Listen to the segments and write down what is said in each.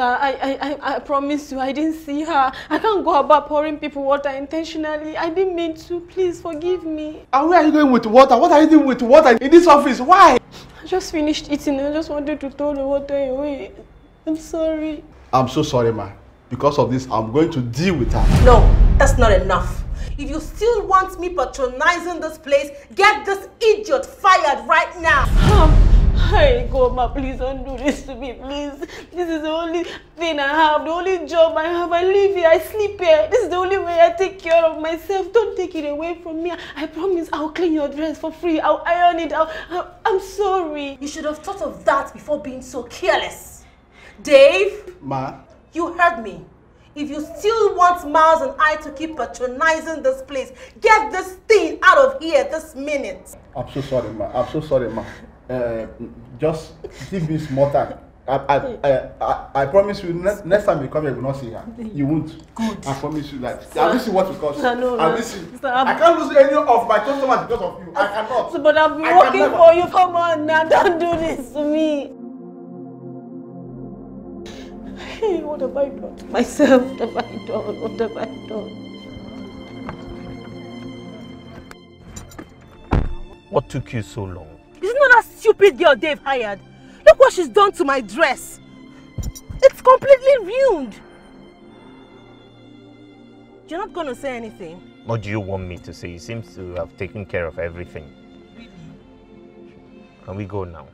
Sir, I, I, I, I promise you, I didn't see her. I can't go about pouring people water intentionally. I didn't mean to. Please forgive me. And where are you going with water? What are you doing with water in this office? Why? I just finished eating. I just wanted to throw the water away. I'm sorry. I'm so sorry, ma. Because of this, I'm going to deal with her. No, that's not enough. If you still want me patronizing this place, get this idiot fired right now. Um, Hey, Goma, please don't do this to me, please. This is the only thing I have, the only job I have. I live here, I sleep here. This is the only way I take care of myself. Don't take it away from me. I promise I'll clean your dress for free. I'll iron it. I'll, I'll, I'm sorry. You should have thought of that before being so careless. Dave, Ma, you heard me. If you still want Miles and I to keep patronizing this place, get this thing out of here this minute. I'm so sorry, ma. I'm so sorry, ma. Uh, just give me small time. I, I, I, I, I promise you, next, next time you come here, you will not see her. You won't. Good. I promise you that. I will see what it costs. Sir, no, I no. will see. Sir, I'm- I can't lose any of my customers because of you. I cannot. So, but I've been I working never- for you. Come on now, don't do this to me. Hey, what have I done to myself? What have I done? What have I done? What took you so long? Isn't that that stupid girl Dave hired? Look what she's done to my dress. It's completely ruined. You're not gonna say anything. What do you want me to say? You seem to have taken care of everything. Can we go now?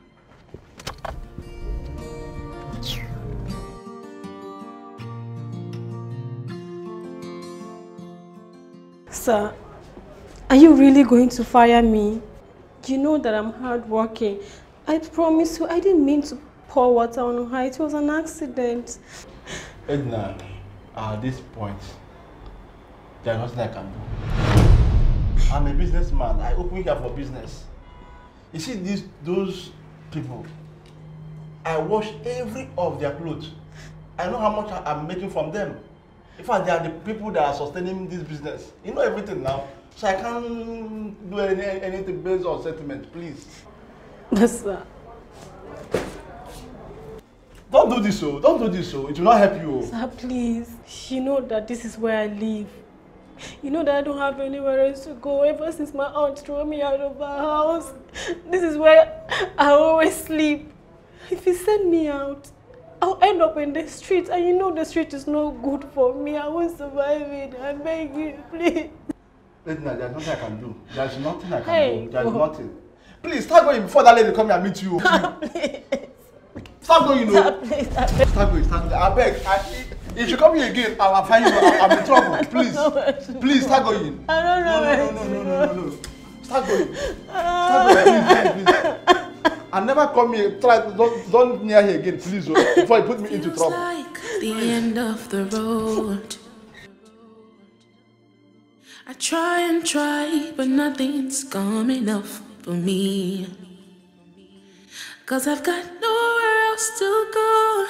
Sir, are you really going to fire me? You know that I'm hardworking. I promise you, I didn't mean to pour water on her. It was an accident. Edna, at this point, there's nothing I can do. I'm a businessman. I open here for business. You see these those people. I wash every of their clothes. I know how much I'm making from them. In fact, they are the people that are sustaining this business. You know everything now. So I can't do any, anything based on sentiment, please. Yes, sir. Don't do this, so. Don't do this, so. It will not help you. oh. Sir, please. You know that this is where I live. You know that I don't have anywhere else to go ever since my aunt threw me out of our house. This is where I always sleep. If you send me out, I'll end up in the street and you know the street is no good for me. I won't survive it. I beg you, please. Edna, there's nothing I can do. There's nothing I can Hey, do. There's oh. nothing. Please start going before that lady come here and meet you. Start going, you know. I Start going, start going. I beg. I, if you come here again, I will find you. I- I'm in trouble. Please. Please start going. I don't know No, no, no, no, no, no, no. Start going. Start going. Please, please, please. And never come here. Try. Don't, don't near here again, please. oh, Before you put me into trouble. like the end of the road. I try and try, but nothing's coming enough for me. Cause I've got nowhere else to go,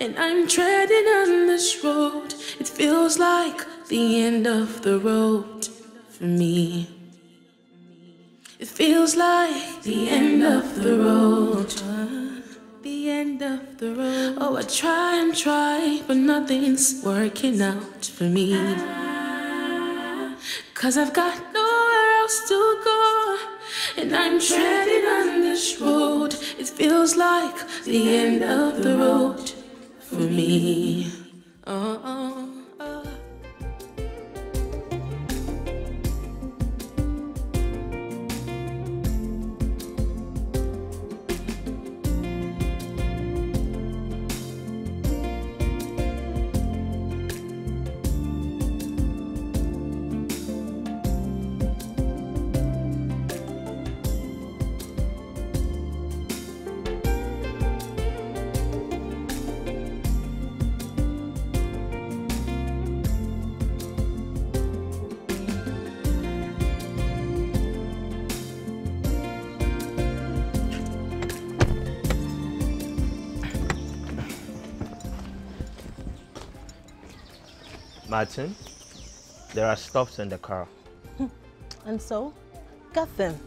and I'm treading on this road. It feels like the end of the road for me. It feels like the end of the road. The end of the road. Oh, I try and try, but nothing's working out for me. Cause I've got nowhere else to go. And I'm treading on this road. It feels like the end of the road for me. Oh, There are stuffs in the car. Hmm. And so, get them.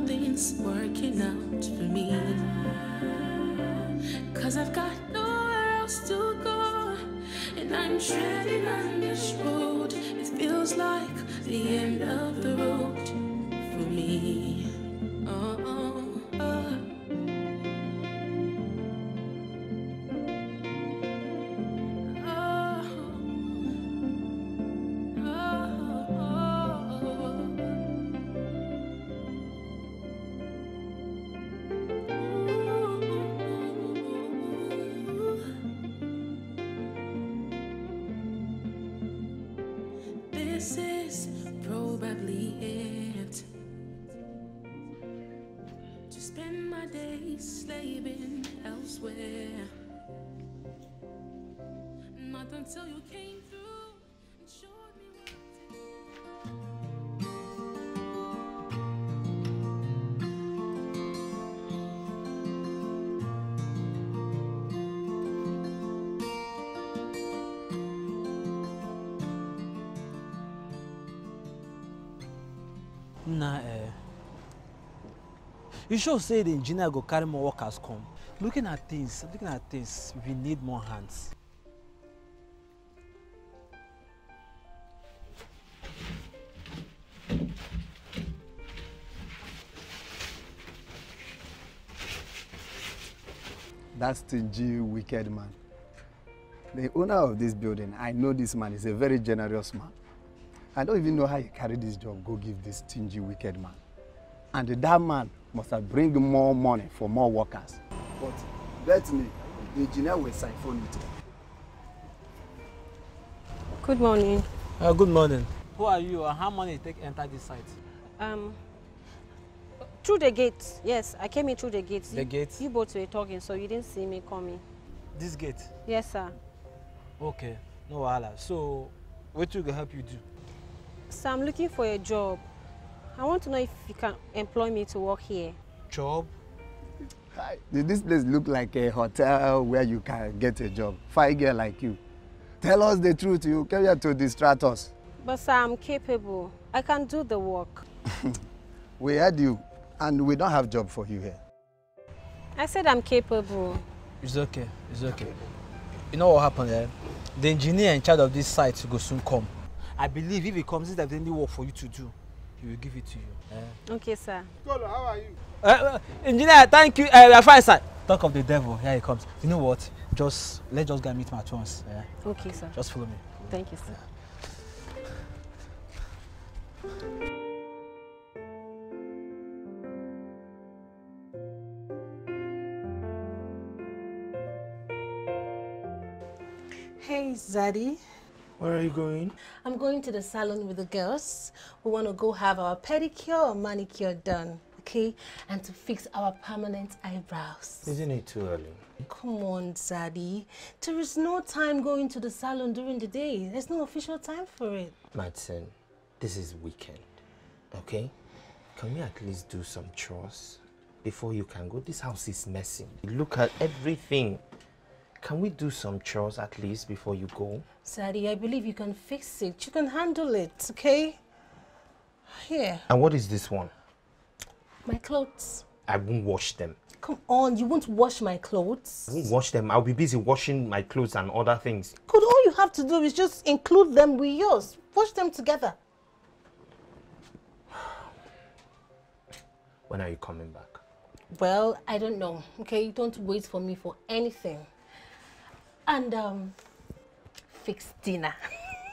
Nothing's working out for me. Cause I've got nowhere else to go, and I'm treading on this road. It feels like the end of the road elsewhere. Not until you came You sure say the engineer go carry more workers come. Looking at things, looking at things, we need more hands. That stingy, wicked man. The owner of this building, I know this man is a very generous man. I don't even know how he carried this job, go give this stingy, wicked man. And that man must have bring more money for more workers. But bet me, the engineer will siphon it. Good morning. Uh, good morning. Who are you and how money take enter this site? Um, through the gate. Yes, I came in through the gate. The You- gate? You both were talking, so you didn't see me coming. This gate? Yes, sir. Okay, no wahala. So, what you go help you do? So I'm looking for a job. I want to know if you can employ me to work here. Job? This place look like a hotel where you can get a job? Fine girl like you. Tell us the truth, you came here to distract us. But sir, I'm capable. I can do the work. We heard you, and we don't have job for you here. I said I'm capable. It's okay, it's okay. You know what happened there? The engineer in charge of this site will soon come. I believe if he comes, there's any work for you to do, he will give it to you. Eh? Okay, sir. Kolo, how are you? Uh, uh, engineer, thank you. Uh, we are fine, sir. Talk of the devil. Here he comes. You know what? Just let's just go and meet him at once. Yeah? Okay, sir. Just follow me. Thank you, sir. Hey, Zaddy. Where are you going? I'm going to the salon with the girls. We want to go have our pedicure or manicure done, okay? And to fix our permanent eyebrows. Isn't it too early? Come on, Zaddy. There is no time going to the salon during the day. There's no official time for it. Madison, this is weekend, okay? Can we at least do some chores before you can go? This house is messy. Look at everything. Can we do some chores at least before you go? Zaddy, I believe you can fix it. You can handle it, okay? Here, And what is this one? my clothes. I won't wash them. Come on, you won't wash my clothes. I won't wash them. I'll be busy washing my clothes and other things. Could all you have to do is just include them with yours? Wash them together. When are you coming back? Well, I don't know. Okay, don't wait for me for anything. And um, fix dinner.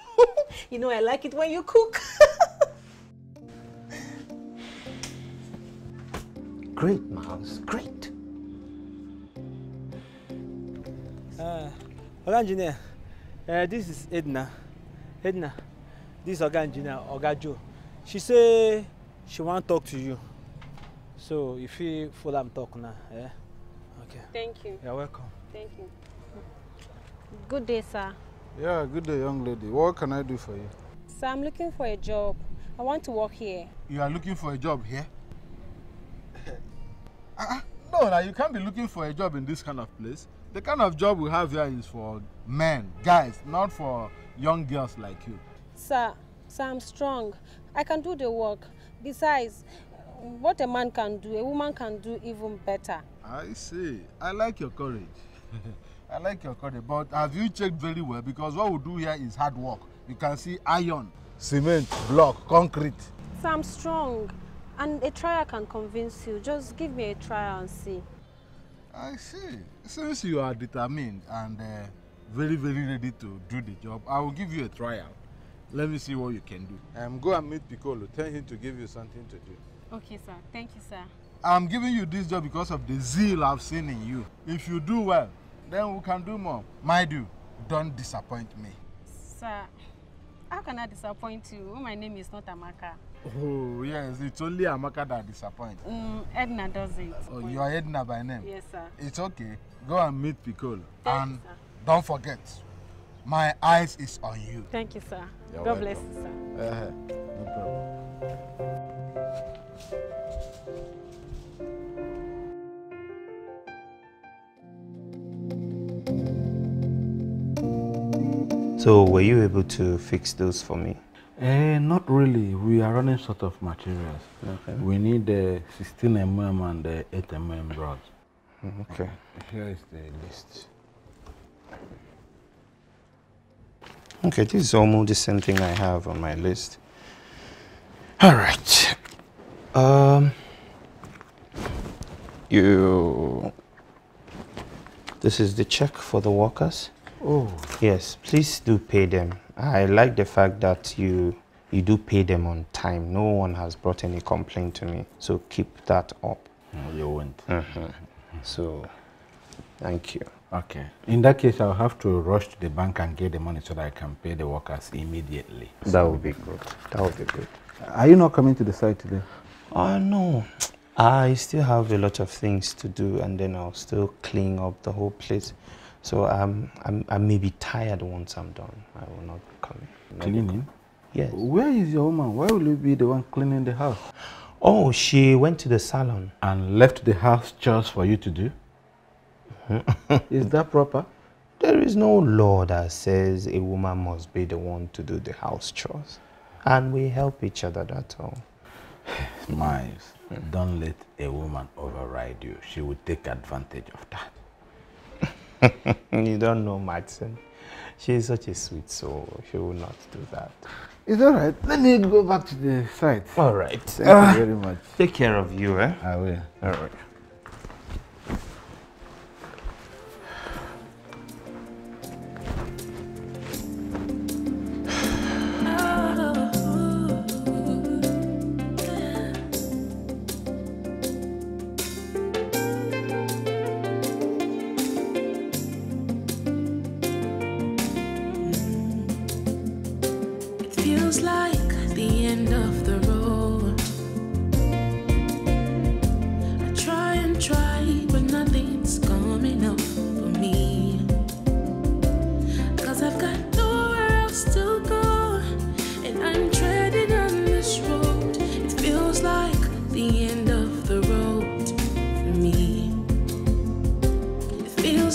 you know I like it when you cook. Great, Miles. Great. Uh, Oga Engineer, uh, this is Edna. Edna, this is Oga Engineer, Oga Joe. She say she want talk to you. So if you follow am talk now, eh? Okay. Thank you. You're welcome. Thank you. Good day, sir. Yeah, good day, young lady. What can I do for you? Sir, I'm looking for a job. I want to work here. You are looking for a job here? uh, no, now you can't be looking for a job in this kind of place. The kind of job we have here is for men, guys, not for young girls like you. Sir, sir, I'm strong. I can do the work. Besides, what a man can do, a woman can do even better. I see. I like your courage. I like your courage. But have you checked very well? Because what we do here is hard work. You can see iron, cement, block, concrete. Sir, I'm strong. And a trial can convince you. Just give me a trial and see. I see. Since you are determined and uh, very, very ready to do the job, I will give you a trial. Let me see what you can do. Um, go and meet Piccolo. Tell him to give you something to do. Okay, sir. Thank you, sir. I'm giving you this job because of the zeal I've seen in you. If you do well, then we can do more. Mind you, don't disappoint me. Sir, how can I disappoint you when my name is not Amaka? Oh, yes, it's only Amaka that disappoints. Mm, Edna does it. Oh, you are Edna by name? Yes, sir. It's okay. Go and meet Piccolo. Thank and you, sir. don't forget, my eyes is on you. Thank you, sir. You're God welcome. bless you, sir. Uh, no problem. So, were you able to fix those for me? Eh, not really. We are running short of materials. Okay. We need the 16 mm and the 8 mm rods. Okay. Here is the list. Okay, this is almost the same thing I have on my list. All right. Um, you. This is the check for the workers. Oh. Yes, please do pay them. I like the fact that you you do pay them on time. No one has brought any complaint to me, so keep that up. No, you won't. Mhm. So, thank you. Okay. In that case, I'll have to rush to the bank and get the money so that I can pay the workers immediately. That would be good. That would be good. Are you not coming to the site today? Uh, no. I still have a lot of things to do and then I'll still clean up the whole place. So um, I'm, I may be tired once I'm done. I will not be coming. Cleaning? Yes. Where is your woman? Why will you be the one cleaning the house? Oh, she went to the salon. And left the house just for you to do? is that proper? There is no law that says a woman must be the one to do the house chores. And we help each other, that's all. Miles, don't let a woman override you. She will take advantage of that. you don't know Madsen. She is such a sweet soul. She will not do that. It's all right. Let me go back to the site. All right. Thank Ah. you very much. Take care of you, eh? I will. All right.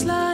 It like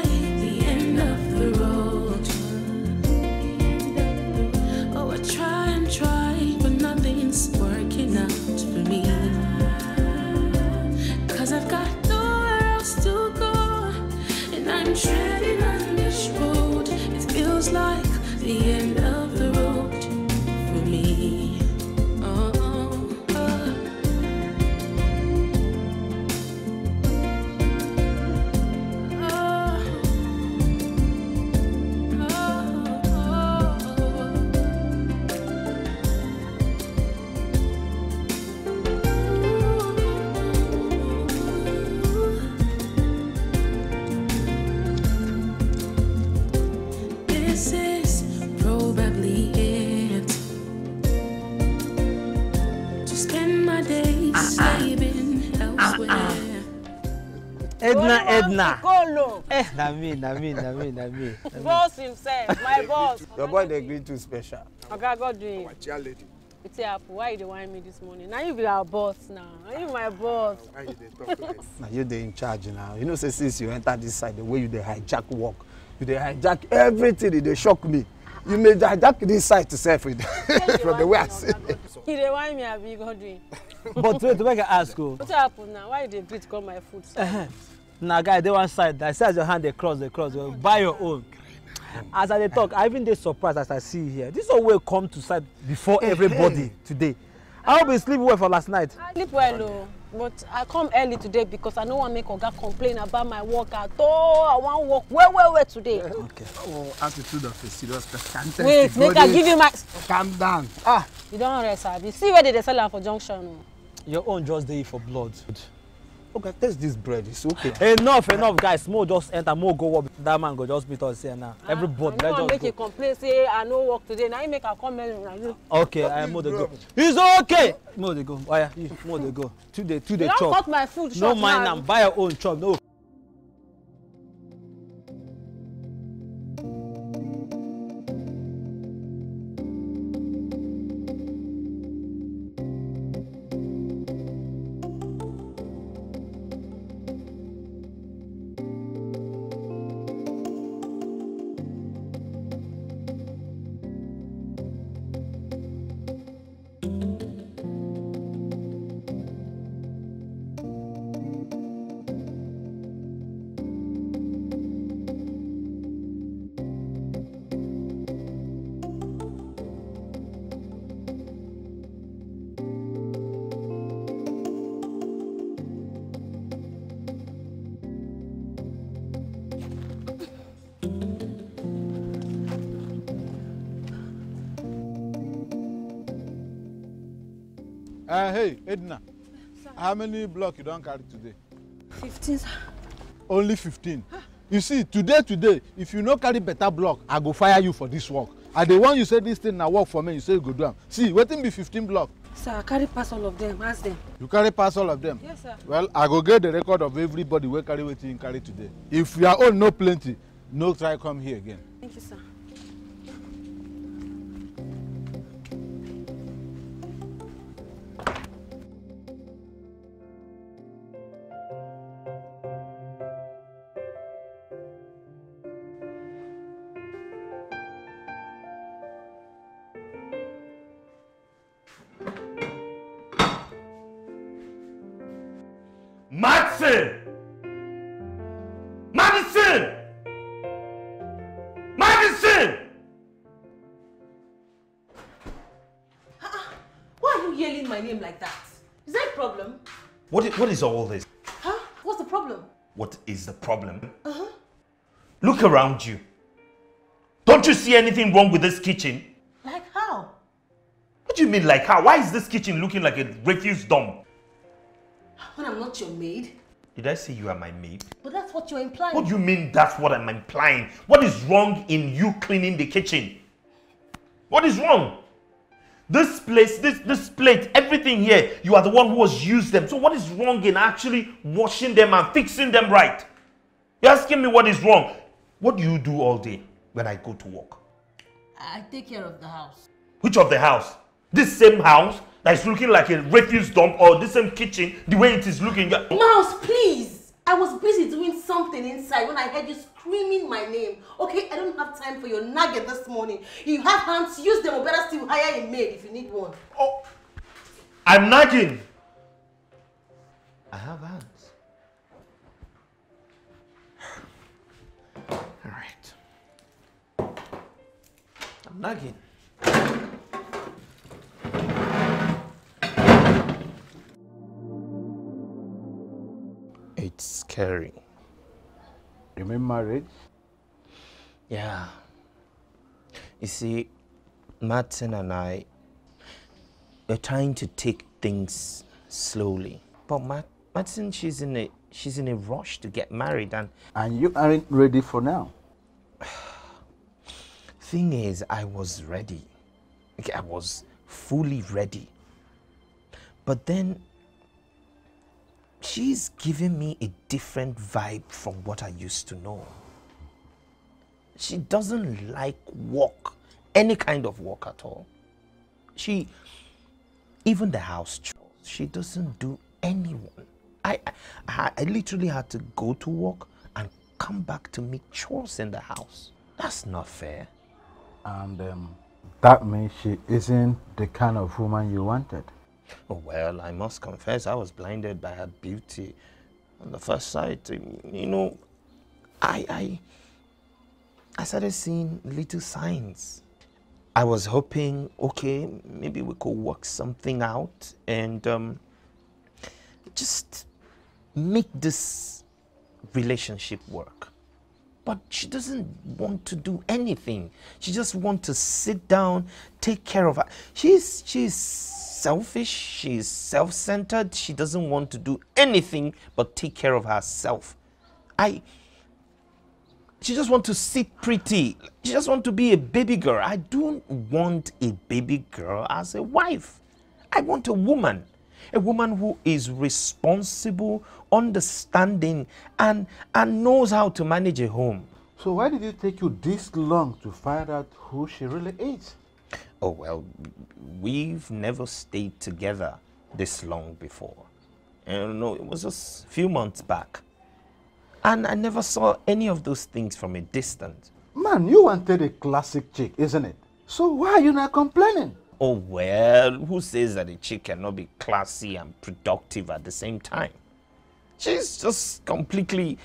Eh, na me, na me, na me, na me. Boss himself, my boss. Your boy dey gree too special. Oga Godwin. Chair lady. Wetin happen? Why you dey whine me this morning? Na you be our boss now. Na you my boss. na you dey in charge now you know say since you enter this side the way you dey hijack work you dey hijack everything e dey shock me you may hijack this side to sef from the way i see it. You dey whine me abi Godwin? But wait, make I ask you. Wetin happen now? Why you dey greet come my food? Na guy dey one side i see as your hand dey cross dey cross well, buy your own as i dey talk i even dey surprised as i see you here this one wey come to side before everybody today i no be sleep well for last night I sleep well o but I come early today because I no wan make Oga complain about my work at all. I wan work well well well today. okay oh attitude of a serious person. Wait make I give you my. calm down. Ah you don rest abi see where they dey sell am for junction o. your own just dey for blood okay taste this bread it's okay. enough enough guys. Mo just enter mo go work. That man go just meet us here now. Everybody I no let's wan make you just go. complain say I no work today. Na him make I come early okay i mo dey go. it's okay. Mo dey go. Oya you mo dey go. Two dey two dey chop. my food no mind now. am. Buy your own chop. No. Hey, Edna. How many block you don carry today? fifteen sir. Only fifteen. You see, today, today, if you no carry better block, I go fire you for this work. I dey warn you say this thing na work for me, you say you go do am. See, wetin be fifteen block? sir I carry pass all of them ask them. You carry pass all of them? yes sir. Well, I go get the record of everybody wey carry wetin you carry today. If your own no plenty, no try come here again. thank you sir. Madison! Madison! Madison! Why are you yelling my name like that? Is that a problem? What is, what is all this? Huh? What's the problem? What is the problem? Uh-huh. Look around you. Don't you see anything wrong with this kitchen? Like how? What do you mean like how? Why is this kitchen looking like a refuse dump? When I'm not your maid? Did I say you are my maid? But that's what you're implying. What do you mean that's what I'm implying? What is wrong in you cleaning the kitchen? What is wrong? This place, this this plate, everything here, you are the one who has used them. So what is wrong in actually washing them and fixing them right? You're asking me what is wrong. What do you do all day when I go to work? I take care of the house. Which of the house? This same house that is looking like a refuse dump or this same kitchen, the way it is looking. you- Mouse, please! I was busy doing something inside when I heard you screaming my name. Okay, I don't have time for your nugget this morning. You have hands, use them or better still hire a maid if you need one. Oh, I'm nagging. I have hands. All right. I'm nagging. Scary. You mean marriage? Yeah. You see, Martin and I, we're trying to take things slowly. But Ma- Martin, she's in a she's in a rush to get married, and And you aren't ready for now. thing is, I was ready. I was fully ready. But then she's giving me a different vibe from what I used to know. She doesn't like work, any kind of work at all. She, even the house chores, she doesn't do anyone. I, I, I literally had to go to work and come back to make chores in the house. That's not fair. And um, that means she isn't the kind of woman you wanted. Well, I must confess, I was blinded by her beauty on the first sight. You know, I, I, I started seeing little signs. I was hoping, okay, maybe we could work something out and um, just make this relationship work. But she doesn't want to do anything. She just wants to sit down, take care of her. She's she's selfish, she's self-centered. She doesn't want to do anything but take care of herself. I she just want to sit pretty. She just want to be a baby girl. I don't want a baby girl as a wife. I want a woman a woman who is responsible, understanding, and, and knows how to manage a home. So why did it take you this long to find out who she really is? Oh, well, we've never stayed together this long before. And no, it was just a few months back. And I never saw any of those things from a distance. Man, you wanted a classic chick, isn't it? So why are you not complaining? Oh, well, who says that a chick cannot be classy and productive at the same time? She's just completely.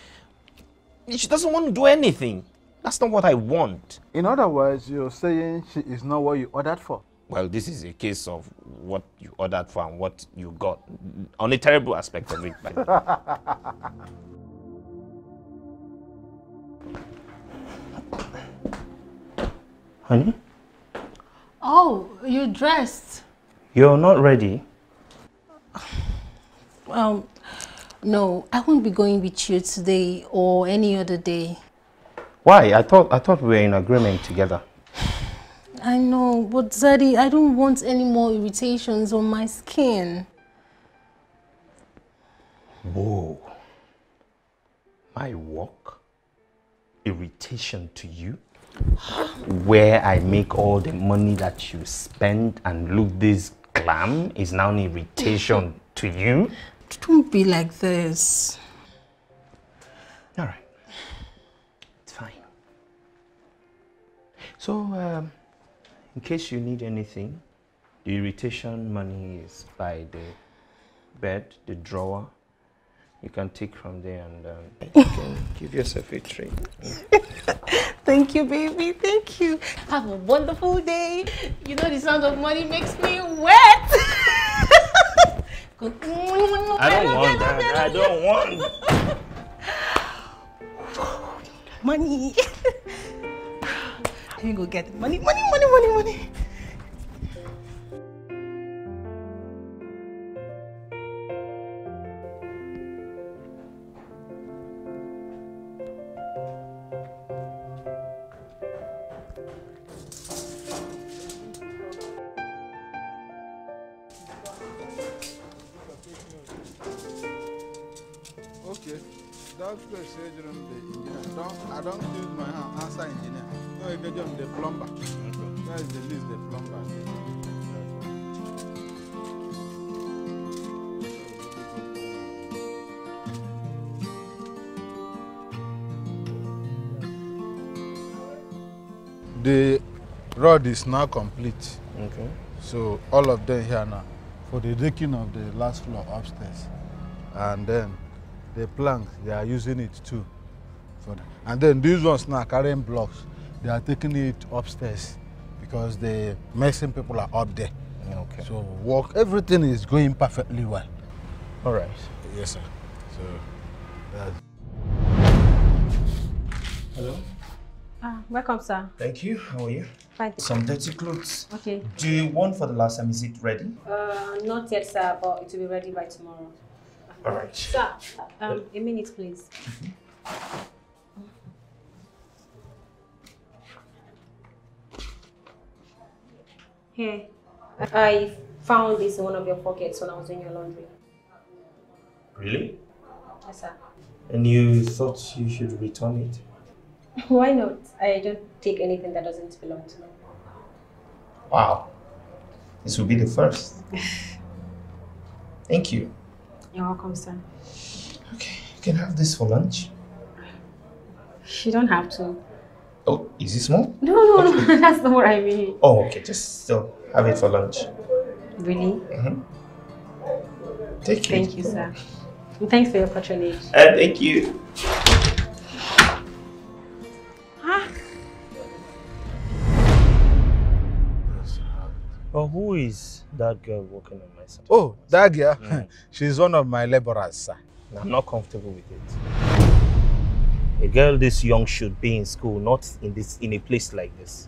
She doesn't want to do anything. That's not what I want. In other words, you're saying she is not what you ordered for? Well, this is a case of what you ordered for and what you got. On a terrible aspect of it, by the way. Honey? Oh, you dressed? You're not ready? Um, no, I won't be going with you today or any other day. Why? I thought I thought we were in agreement together. I know, but Zaddy, I don't want any more irritations on my skin. Whoa. My work? Irritation to you? where I make all the money that you spend and look this glam is now an irritation to you? Don't be like this. All right. It's fine. So, um, in case you need anything, the irritation money is by the bed, the drawer. You can take from there and um, you can give yourself a treat. Thank you, baby. Thank you. Have a wonderful day. You know the sound of money makes me wet. I don't want that. I don't want. money. Let me go get money, money, money, money, money. The road is now complete. Okay. So all of them here now for the decking of the last floor upstairs. And then the planks, they are using it too. For the, and then these ones now carrying blocks, they are taking it upstairs because the medicine people are up there. Okay. So work, everything is going perfectly well. All right. Yes, sir. So that's Hello. Welcome, sir. Thank you. How are you? Fine. Some dirty clothes. Okay. Do you want for the last time? Is it ready? Uh, not yet, sir, but it will be ready by tomorrow. All right. Sir, um, a minute, please. Here, I found this in one of your pockets when I was doing your laundry. Really? Yes, sir. And you thought you should return it? Why not? I don't take anything that doesn't belong to me. Wow. This will be the first. Thank you. You're welcome, sir. Okay, you can have this for lunch. You don't have to. Oh, is it small? No, no, no. That's not what I mean. Oh, okay. Just still have it for lunch. Really? Mm-hmm. Take it. Thank you, sir. And thanks for your patronage. Uh, thank you. Oh, who is that girl working on my side? Oh, that girl? She's one of my laborers, sir. I'm not comfortable with it. A girl this young should be in school, not in this in a place like this.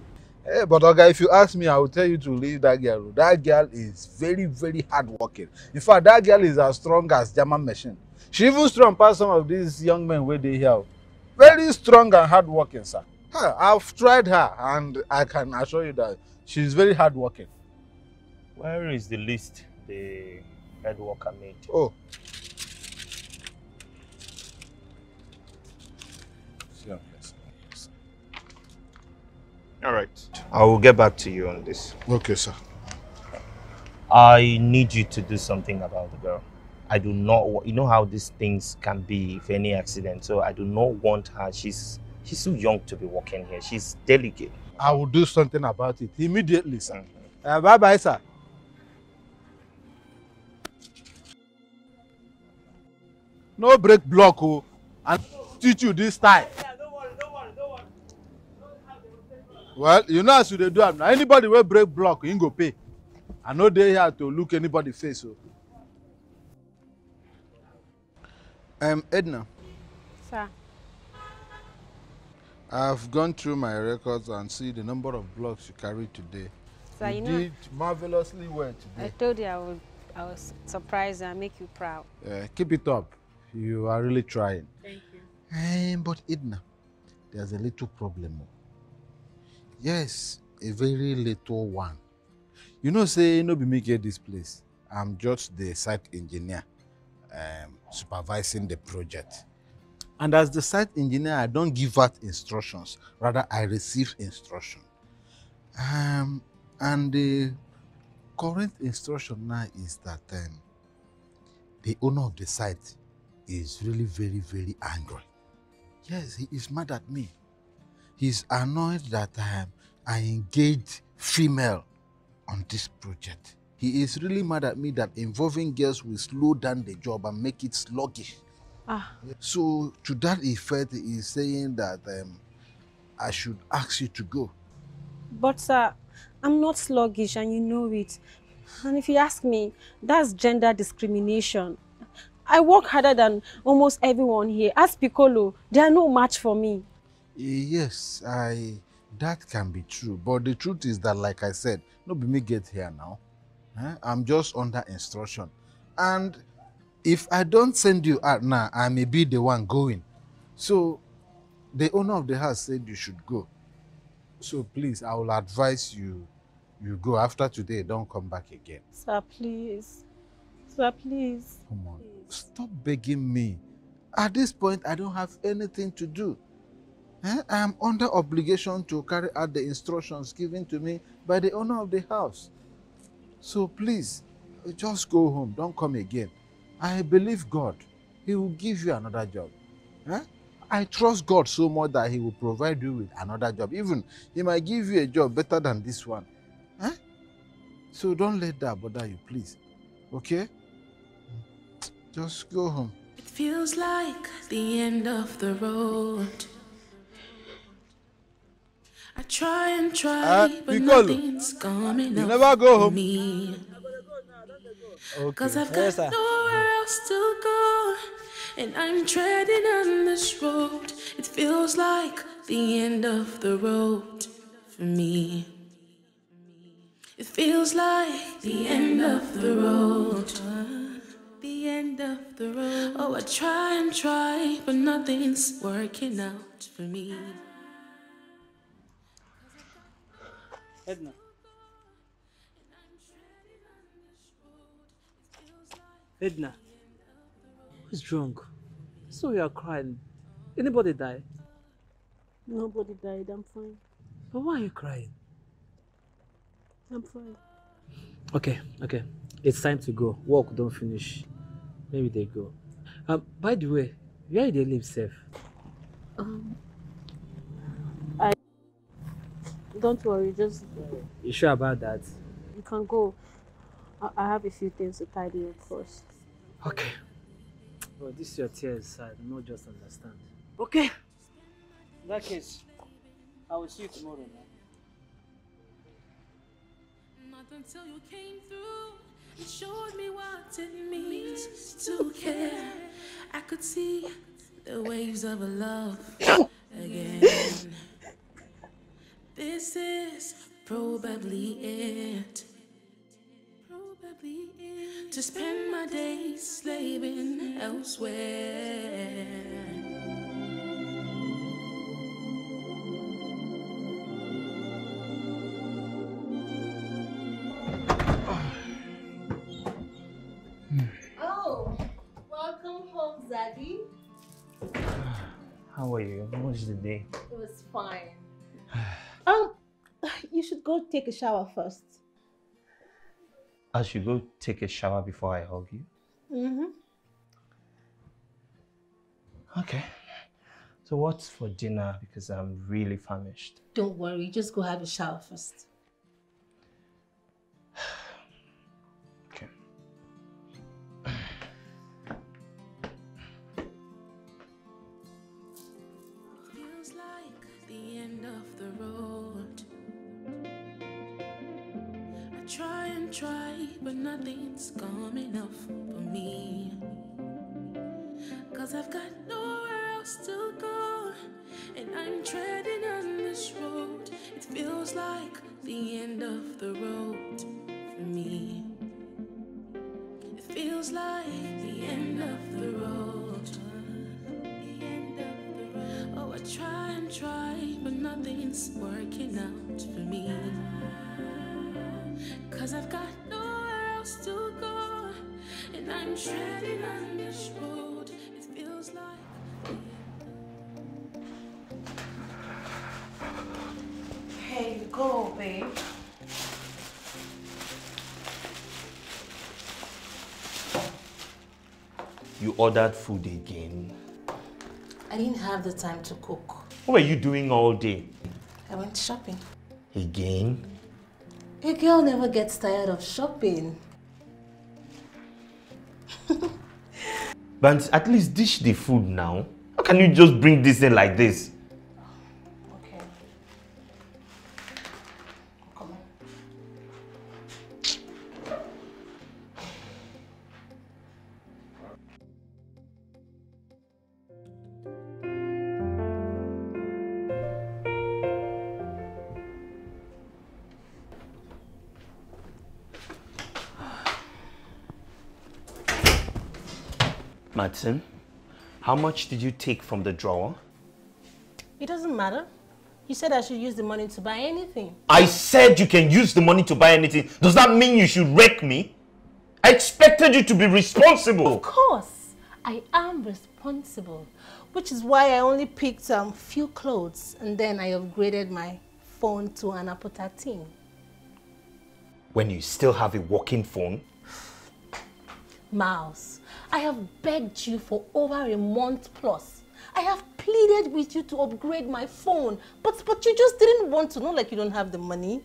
Eh, but Oga, if you ask me, I will tell you to leave that girl. That girl is very, very hardworking. In fact, that girl is as strong as German machine. She even strong past some of these young men where they here. Very strong and hardworking, sir. I've tried her, and I can assure you that she's very hardworking. Where is the list the head worker made? Oh. All right. I will get back to you on this. Okay, sir. I need you to do something about the girl. I do not want, you know how these things can be if any accident. So I do not want her. She's she's too young to be working here. She's delicate. I will do something about it immediately, sir. Uh, bye bye, sir. No break block, oh, and teach you this time. Well, you know as you dey do am na anybody wey break block him go pay. I no dey here to look anybody face o. Um, Edna, Sir. I've gone through my records and see the number of blocks you carried today. Sir, you you know- did marvelously well I today. told you I would I was surprised and make you proud. Uh, keep it up. You are really trying. Thank you. Um, but Edna, there's a little problem. Yes, a very little one. You know, say no be me get this place. I'm just the site engineer, um, supervising the project. And as the site engineer, I don't give out instructions. Rather, I receive instruction. Um, and the current instruction now is that um, the owner of the site is really very, very angry. Yes, he is mad at me. He's annoyed that um, I engaged female on this project. He is really mad at me that involving girls will slow down the job and make it sluggish. Ah. So to that effect, he is saying that um, I should ask you to go. But sir, I'm not sluggish and you know it. And if you ask me, that's gender discrimination. I work harder than almost everyone here. As Piccolo, they are no match for me. Yes, I that can be true. But the truth is that, like I said, no be me get here now. Eh? I'm just under instruction. And if I don't send you out now, I may be the one going. So the owner of the house said you should go. So please, I will advise you you go after today, don't come back again. Sir, please. Sir, please. Come on. Stop begging me. At this point, I don't have anything to do. Eh? I am under obligation to carry out the instructions given to me by the owner of the house. So please, just go home. Don't come again. I believe God. He will give you another job. Eh? I trust God so much that He will provide you with another job. Even He might give you a job better than this one. Eh? So don't let that bother you, please. Okay? Just go home. It feels like the end of the road. I try and try, Ah, but Piccolo, nothing's coming you up never go for home. me. Cause I've got Yes, nowhere else to go. And I'm treading on this road. It feels like the end of the road for me. It feels like the end of the road. The end of the road. Oh, I try and try, but nothing's working out for me. Edna. Edna. What's wrong? So you are crying. Anybody die? Nobody died. I'm fine. But why are you crying? I'm fine. Okay, okay. It's time to go. Work don't finish. Maybe they go. Um, by the way, where do they live safe? Um, I don't worry. Just You sure about that? you can go. I, I have a few things to tidy up first. Okay. Oh, this is your tears. I do not just understand. Okay. In that case, I will see you tomorrow. Man. Not until you came through and showed me what it means to care. I could see the waves of a love again. This is probably it. Probably it. To spend my days slaving elsewhere. Home, Zaddy. How are you? How was the day? It was fine. um, you should go take a shower first. I should go take a shower before I hug you. Mm-hmm. Okay. So what's for dinner? Because I'm really famished. Don't worry, just go have a shower first. But nothing's coming up for me. Cause I've got nowhere else to go, and I'm treading on this road. It feels like the end of the road for me. It feels like. The end of the road. Oh, I try and try, but nothing's working out for me. Cause I've got nowhere else go, and I'm treading on this road. It feels like. Hey, go, babe. You ordered food again. I didn't have the time to cook. What were you doing all day? I went shopping. Again? A girl never gets tired of shopping. But at least dish the food now. How can you just bring this in like this? Madison, how much did you take from the drawer? It doesn't matter. You said I should use the money to buy anything. I said you can use the money to buy anything. Does that mean you should wreck me? I expected you to be responsible. Of course, I am responsible, which is why I only picked a um, few clothes and then I upgraded my phone to an Apple 13. When you still have a working phone? Miles, I have begged you for over a month plus. I have pleaded with you to upgrade my phone, but but you just didn't want to. Not like you don't have the money.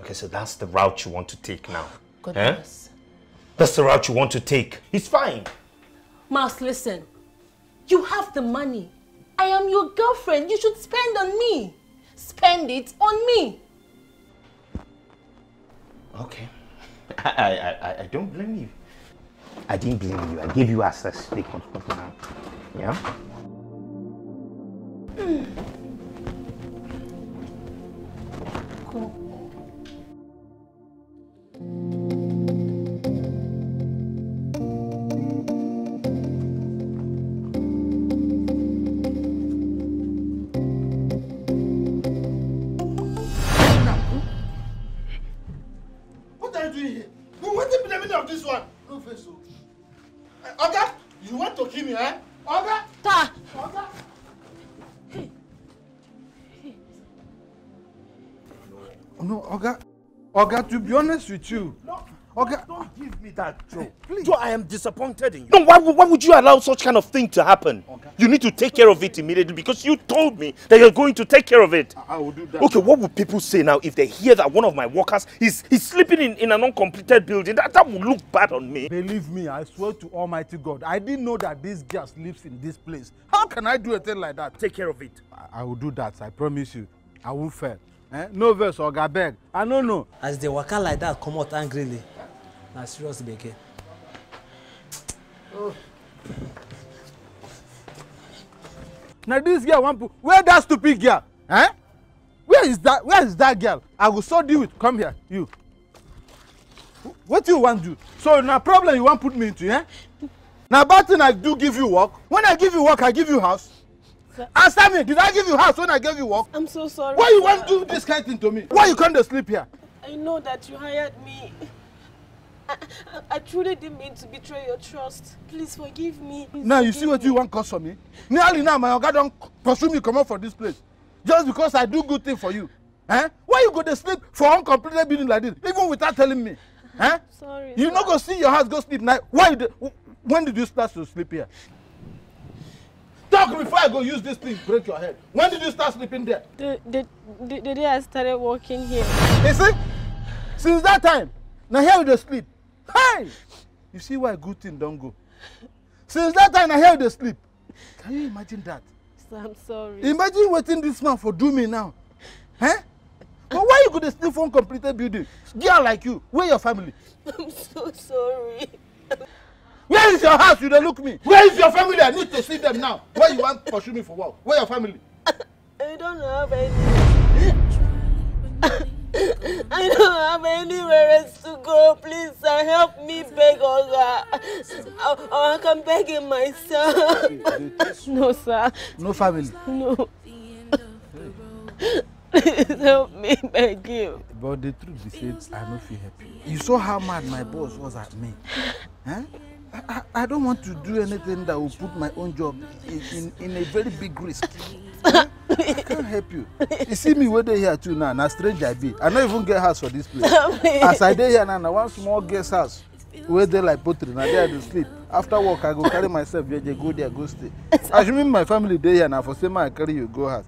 Okay, so that's the route you want to take now. Goodness. Eh? That's the route you want to take. It's fine. Miles, listen. You have the money. I am your girlfriend. You should spend on me. Spend it on me. Okay. I, I, I, I don't blame you. I didn't blame you. I gave you access to the now. Yeah? Hmm. Cool. Oga, to be honest with you. No. Oga. Don't give me that, Joe. Please. Joe, I am disappointed in you. No, why, would- why would you allow such kind of thing to happen? You need to take care of it immediately because you told me that you're going to take care of it. I will do that. Okay, what would people say now if they hear that one of my workers is, is sleeping in, in an uncompleted building? That, that would look bad on me. Believe me, I swear to Almighty God, I didn't know that this girl sleeps in this place. How can I do a thing like that? Take care of it. I, I will do that, I promise you. I will fail. Eh? No verse, Oga beg. I no know. as they waka like that comot angrily na serious gbege. Now this girl wan put where that stupid girl? Eh? Where is that? Where is that girl? I go so deal with. Come here, you. What you wan do? So na problem you wan put me into, eh? Na bad thing I do give you work. When I give you work, I give you house. Sir. Answer me, did I give you house when I gave you work? I'm so sorry. Why you sir. wan do this kind thing to me? Why you come dey sleep here? I know that you hired me. I, I, I truly didn't mean to betray your trust. Please forgive me. Please now you see what me. you wan cause for me nearly now my oga don pursue me comot for this place just because i do good thing for you eh why you go dey sleep for uncompleted building like this even without telling me eh Sorry. you sir. no go see your house go sleep night why you dey when did you start to sleep here talk before i go use this thing. Break your head. When did you start sleeping there? The, the, the, the day I started working here. you see? Since that time na here you sleep. Hey! You see why good thing don go? Since that time na here you sleep. Can you imagine that? Sir, I'm sorry. imagine wetin dis man for do me now. Eh? But why you go dey sleep for uncompleted building? Girl like you where your family? I'm so sorry. Where is your house you dey look me where is your family i need to see them now why you wan pursue me for work where your family I don't have any. I don't have anywhere else to go. Please, sir, help me beg Oga. Or, I can beg him myself. no, sir. no family No. Please help me beg you. but the truth say i no fit help you you saw how mad my boss was at me eh I, I, I don't want to do anything that will put my own job in, in, in a very big risk. I can't help you. You see me wey dey here too now, na strange I be. I no even get house for this place. As I dey here now, na one small guest house wey dey like poultry, na there I dey sleep. After work, I go carry myself jeje go there go stay. Assuming my family dey here na for say make I carry you go house.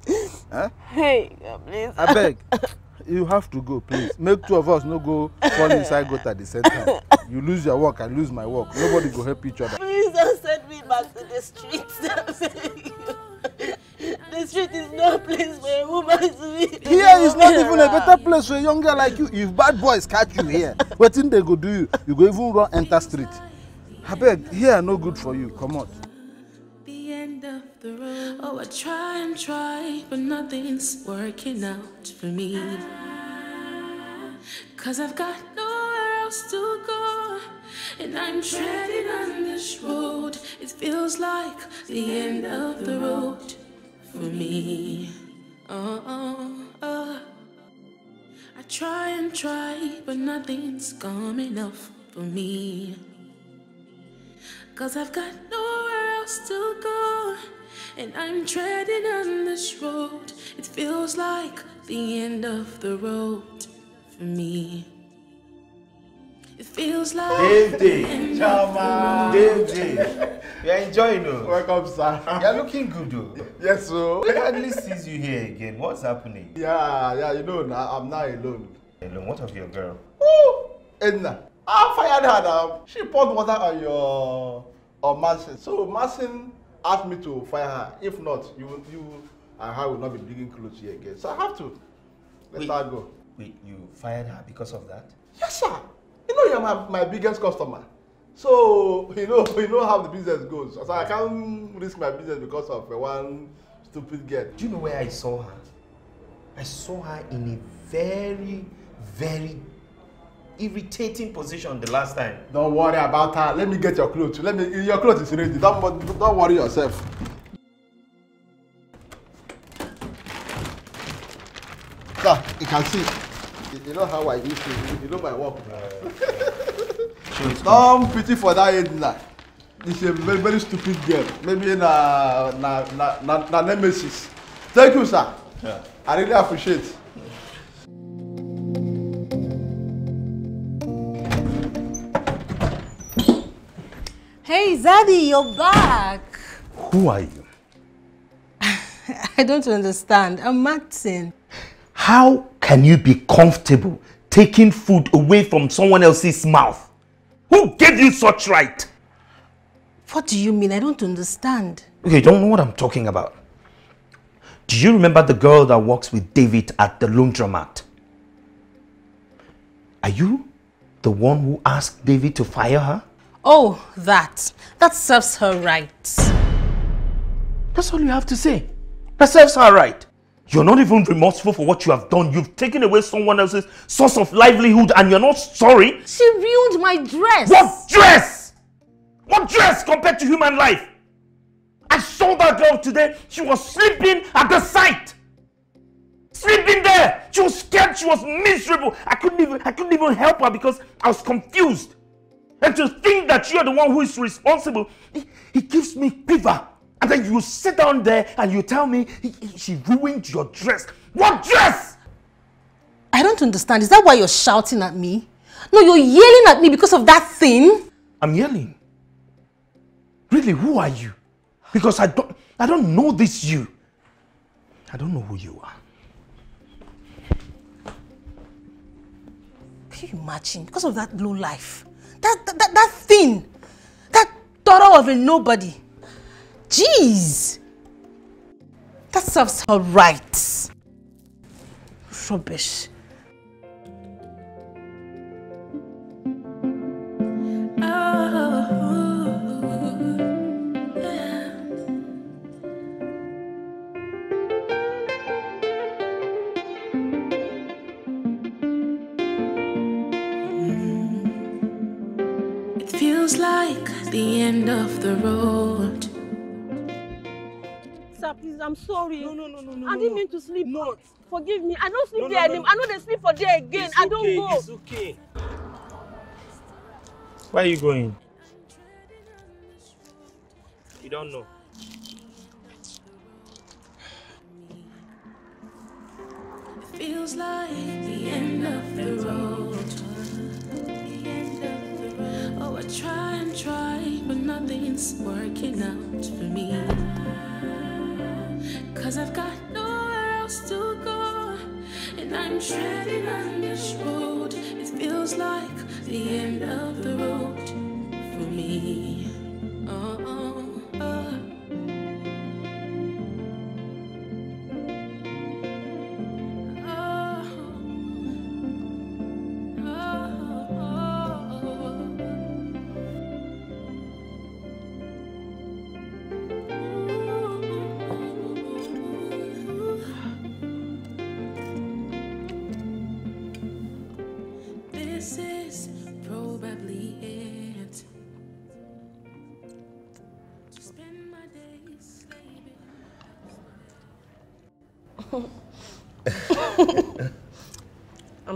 Eh? Hey, please. abeg you have to go please make two of us no go fall inside gutter at the same time you lose your work i lose my work nobody go help each other. Please don't send me back to the streets. the street is no place for a woman to be. here is not even a better place for a young girl like you if bad boys catch you here wetin dey go do you you go even run enter street abeg here no good for you comot. the end of the. Oh, I try and try, but nothing's working out for me. Cause I've got nowhere else to go, and I'm treading on this road. It feels like the end of the road for me. Oh, oh, oh. I try and try, but nothing's coming enough for me. Cause I've got nowhere else to go. And I'm treading on this road. It feels like the end of the road for me. It feels like Dave the Day, end Chama, Dave Day. You're enjoying though. Welcome, sir. You're looking good though. yes, so. I hardly sees you here again. What's happening? Yeah, yeah, you know, now I'm not alone. Alone. What of your girl? Woo! Edna, I fired her now. She poured water on your on Marcin. So Marcin asked me to fire her. If not, you you and her will not be bringing clothes here again. So I have to let Wait. her go. Wait, you fired her because of that? Yes, sir. You know you're my, my biggest customer. So you know you know how the business goes. So I can't risk my business because of uh, one stupid girl. Do you know where I saw her? I saw her in a very, very irritating position the last time. Don't worry about her. Let me get your clothes. Let me. Your clothes is ready. Don't don't worry yourself. Sir, you can see. You- You know how I used to. You know my work. It's Don't pity for that Edna. She's a very very stupid girl. Maybe na na na na, na nemesis. Thank you, sir. Yeah. I really appreciate. Hey, Zaddy, you're back. Who are you? I don't understand. I'm Martin. How can you be comfortable taking food away from someone else's mouth? Who gave you such right? What do you mean? I don't understand. Okay, you don't know what I'm talking about. Do you remember the girl that works with David at the laundromat? Are you the one who asked David to fire her? Oh, that. That serves her right. That's all you have to say. That serves her right. You're not even remorseful for what you have done. You've taken away someone else's source of livelihood and you're not sorry. She ruined my dress. What dress? What dress compared to human life? I saw that girl today. She was sleeping at the site. Sleeping there. She was scared. She was miserable. I couldn't even I couldn't even help her because I was confused. And to think that you're the one who is responsible, he, it gives me quiver. And then you sit down there and you tell me "He- he- she ruined your dress. What dress? I don't understand. Is that why you're shouting at me? No, you're yelling at me because of that thing. I'm yelling. Really, who are you? Because I don't I don't know this you. I don't know who you are. Can you imagine? Because of that low life. That, that, that, thing. That daughter of a nobody. Jeez. That serves her right. Rubbish. The road. Sir, please, I'm sorry. No, no, no, no, no. I didn't mean to sleep. No. Forgive me. I don't sleep No, no, there no, anymore. no. I know they sleep for there again. It's I don't okay, go. It's okay. Where are you going? You don't know. It feels like the end of the road. Try and try, but nothing's working out for me. Cause I've got nowhere else to go. And I'm treading on this road. It feels like the end of the road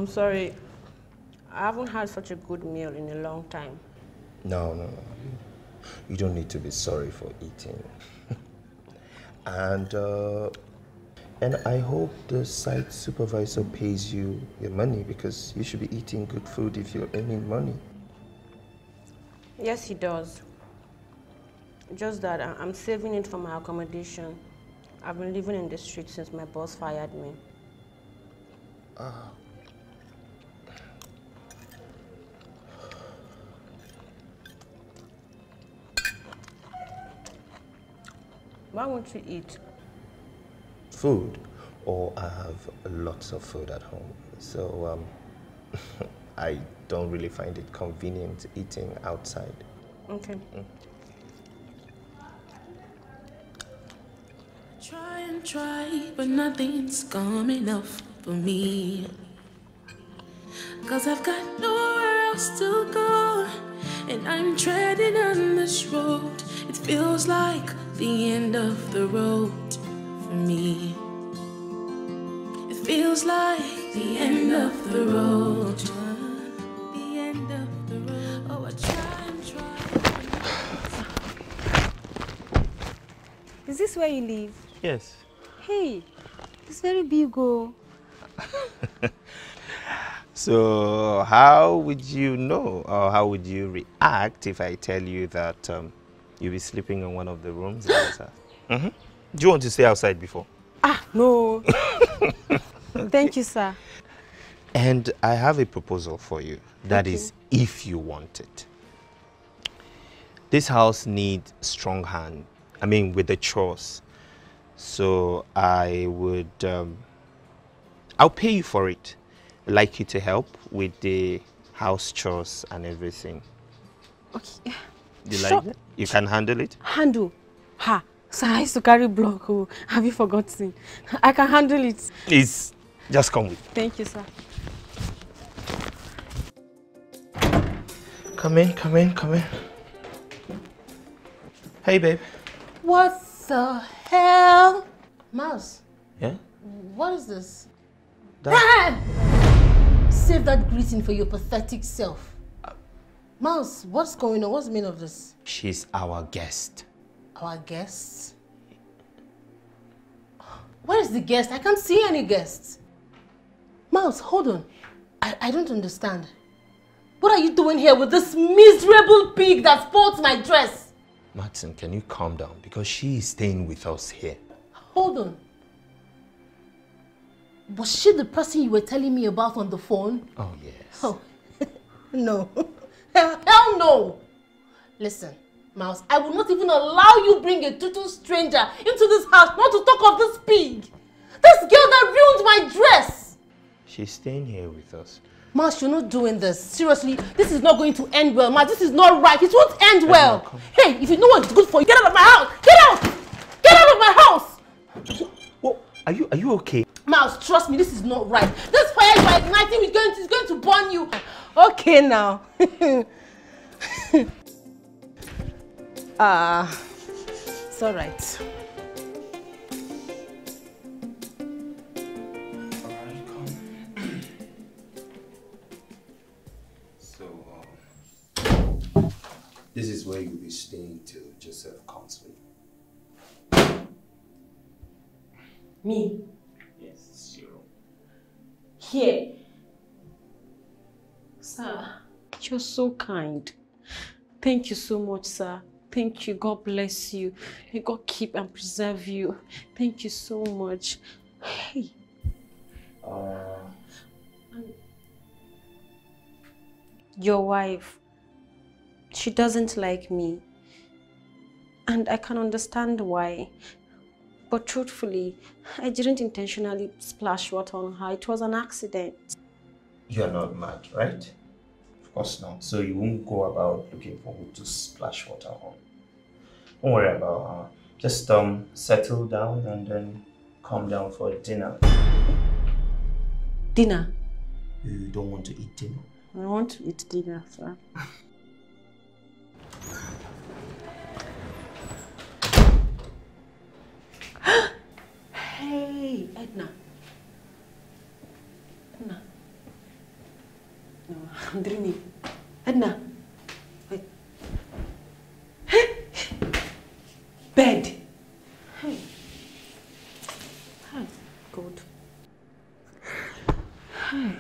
I'm sorry. I haven't had such a good meal in a long time. No, no, no. You don't need to be sorry for eating. and uh, and I hope the site supervisor pays you your money because you should be eating good food if you're earning money. Yes, he does. Just that I- I'm saving it for my accommodation. I've been living in the street since my boss fired me. Ah. Why won't you eat? Food, or I have lots of food at home. So um, I don't really find it convenient eating outside. Okay. Try and try, but nothing's coming enough for me. Cause I've got nowhere else to go. And I'm treading on this road. It feels like the end of the road for me. It feels like the end of the road. The end of the road. Oh, I try and try. Is this where you live? Yes. Hey, it's very big, oh. So how would you know or how would you react if I tell you that um, you'll be sleeping in one of the rooms outside? Mm-hmm. Do you want to stay outside before? Ah, no. Thank you, sir. And I have a proposal for you. That Okay. is, if you want it. This house needs strong hand. I mean, with the chores. So I would, um, I'll pay you for it. I'd like you to help with the house chores and everything. Okay. You Sure. like it? You can handle it? Handle. Ha. Sir, I used to carry block. Oh, have you forgotten? I can handle it. Please, just come with. Thank you, sir. Come in, come in, come in. Hey, babe. What the hell? Mouse, Yeah? what is this? That- Ah! Save that greeting for your pathetic self. Mouse, what's going on? What's the meaning of this? She's our guest. Our guests? Where is the guest? I can't see any guests. Mouse, hold on. I, I don't understand. What are you doing here with this miserable pig that spoils my dress? Martin, can you calm down? Because she is staying with us here. Hold on. Was she the person you were telling me about on the phone? Oh, yes. Oh, no. Hell, hell no. Listen, Mouse, I will not even allow you bring a total stranger into this house not to talk of this pig. This girl that ruined my dress. She's staying here with us. Mouse, you're not doing this. Seriously, this is not going to end well. Mouse, this is not right. It won't end well. Hey, if you know what's good for you, get out of my house. Get out. Get out of my house. Are you are you okay? Mouse, trust me, this is not right. This fire you are igniting is going to, is going to burn you. Okay now. Ah, it's all right. So, um, this is where you'll be staying till Joseph comes for you. Me? Yes, your. Here. Sir, you're so kind. Thank you so much, sir. Thank you. God bless you. May God keep and preserve you. Thank you so much. Hey, Uh, your wife, she doesn't like me. And I can understand why. But truthfully, I didn't intentionally splash water on her. It was an accident. you're not mad, right? Of course not. So you won't go about looking for who to splash water on. Don't worry about her. Just um settle down and then come down for dinner. Dinner. You don't want to eat dinner? I want to eat dinner, sir. hey, Edna. Edna. Dreaming. Edna. Wait. Bed. Hey. Hi. Good. Hi.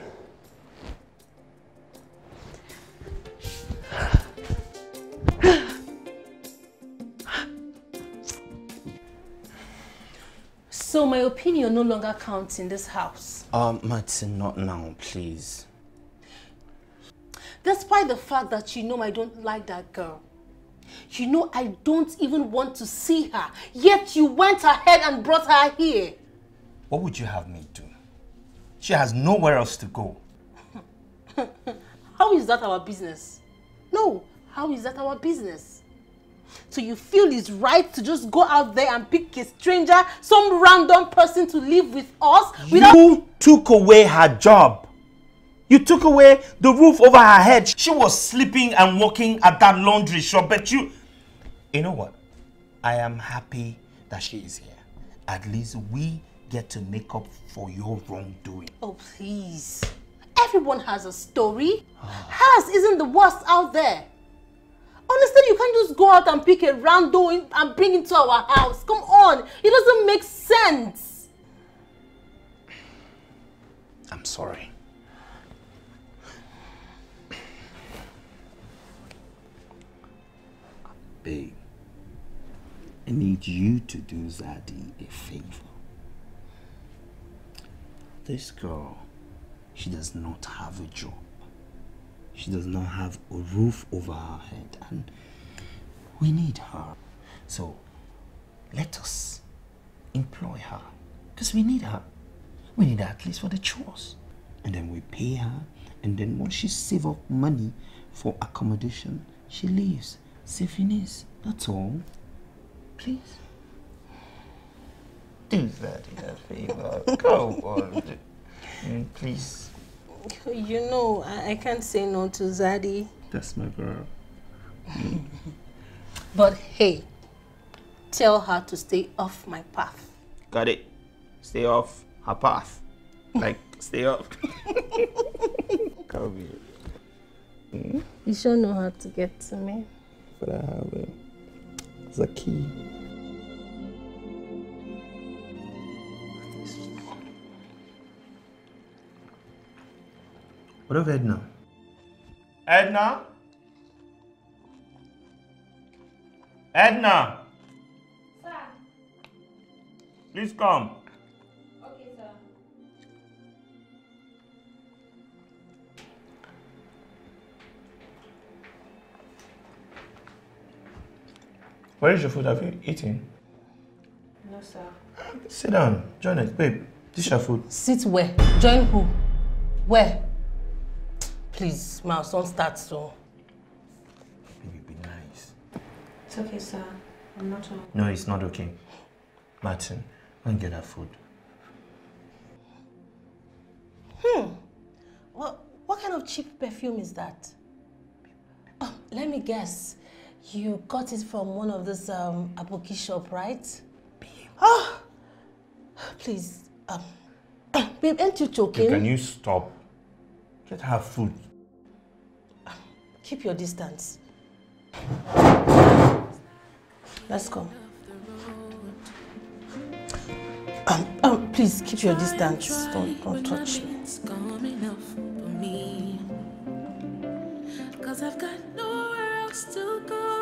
So my opinion no longer counts in this house. Um, Martin, not now, please. Despite the fact that you know I don't like that girl. You know I don't even want to see her. Yet you went ahead and brought her here. What would you have me do? She has nowhere else to go. How is that our business? No, how is that our business? So you feel it's right to just go out there and pick a stranger, some random person to live with us without... You took away her job. You took away the roof over her head. She was sleeping and working at that laundry shop, but you... You know what? I am happy that she is here. At least we get to make up for your wrongdoing. Oh, please. Everyone has a story. Hers isn't the worst out there. Honestly, you can't just go out and pick a rando and bring it to our house. Come on. It doesn't make sense. I'm sorry. I need you to do Zadie a favor. This girl, she does not have a job. She does not have a roof over her head and we need her. So let us employ her because we need her. We need her at least for the chores. And then we pay her and then once she save up money for accommodation, she leaves. C'est fini. That's all. Please. Do that a favor. Come on. Mm, Please. You know, I, I can't say no to Zadie. That's my girl. But hey, tell her to stay off my path. Got it. Stay off her path. Like, stay off. Come here. You sure know how to get to me. But I have it. It's a key. What of Edna? Edna? Edna! Please come. Where is your food? Have you eaten? No, sir. Sit down. Join us. Babe, this is your food. Sit where? Join who? Where? Please, Miles, don't start so. Baby, be nice. It's okay, sir. I'm not home. No, it's not okay. Martin, go and get her food. Hmm. What, what kind of cheap perfume is that? Oh, let me guess. You got it from one of those um, Aboki shop, right? Oh, please. Um, babe, aren't you joking? Can you stop? Get her food. Keep your distance. Let's go. Um, um, please keep your distance. Don't, don't touch me. It's calm enough for me. Cause I've got nowhere else to go.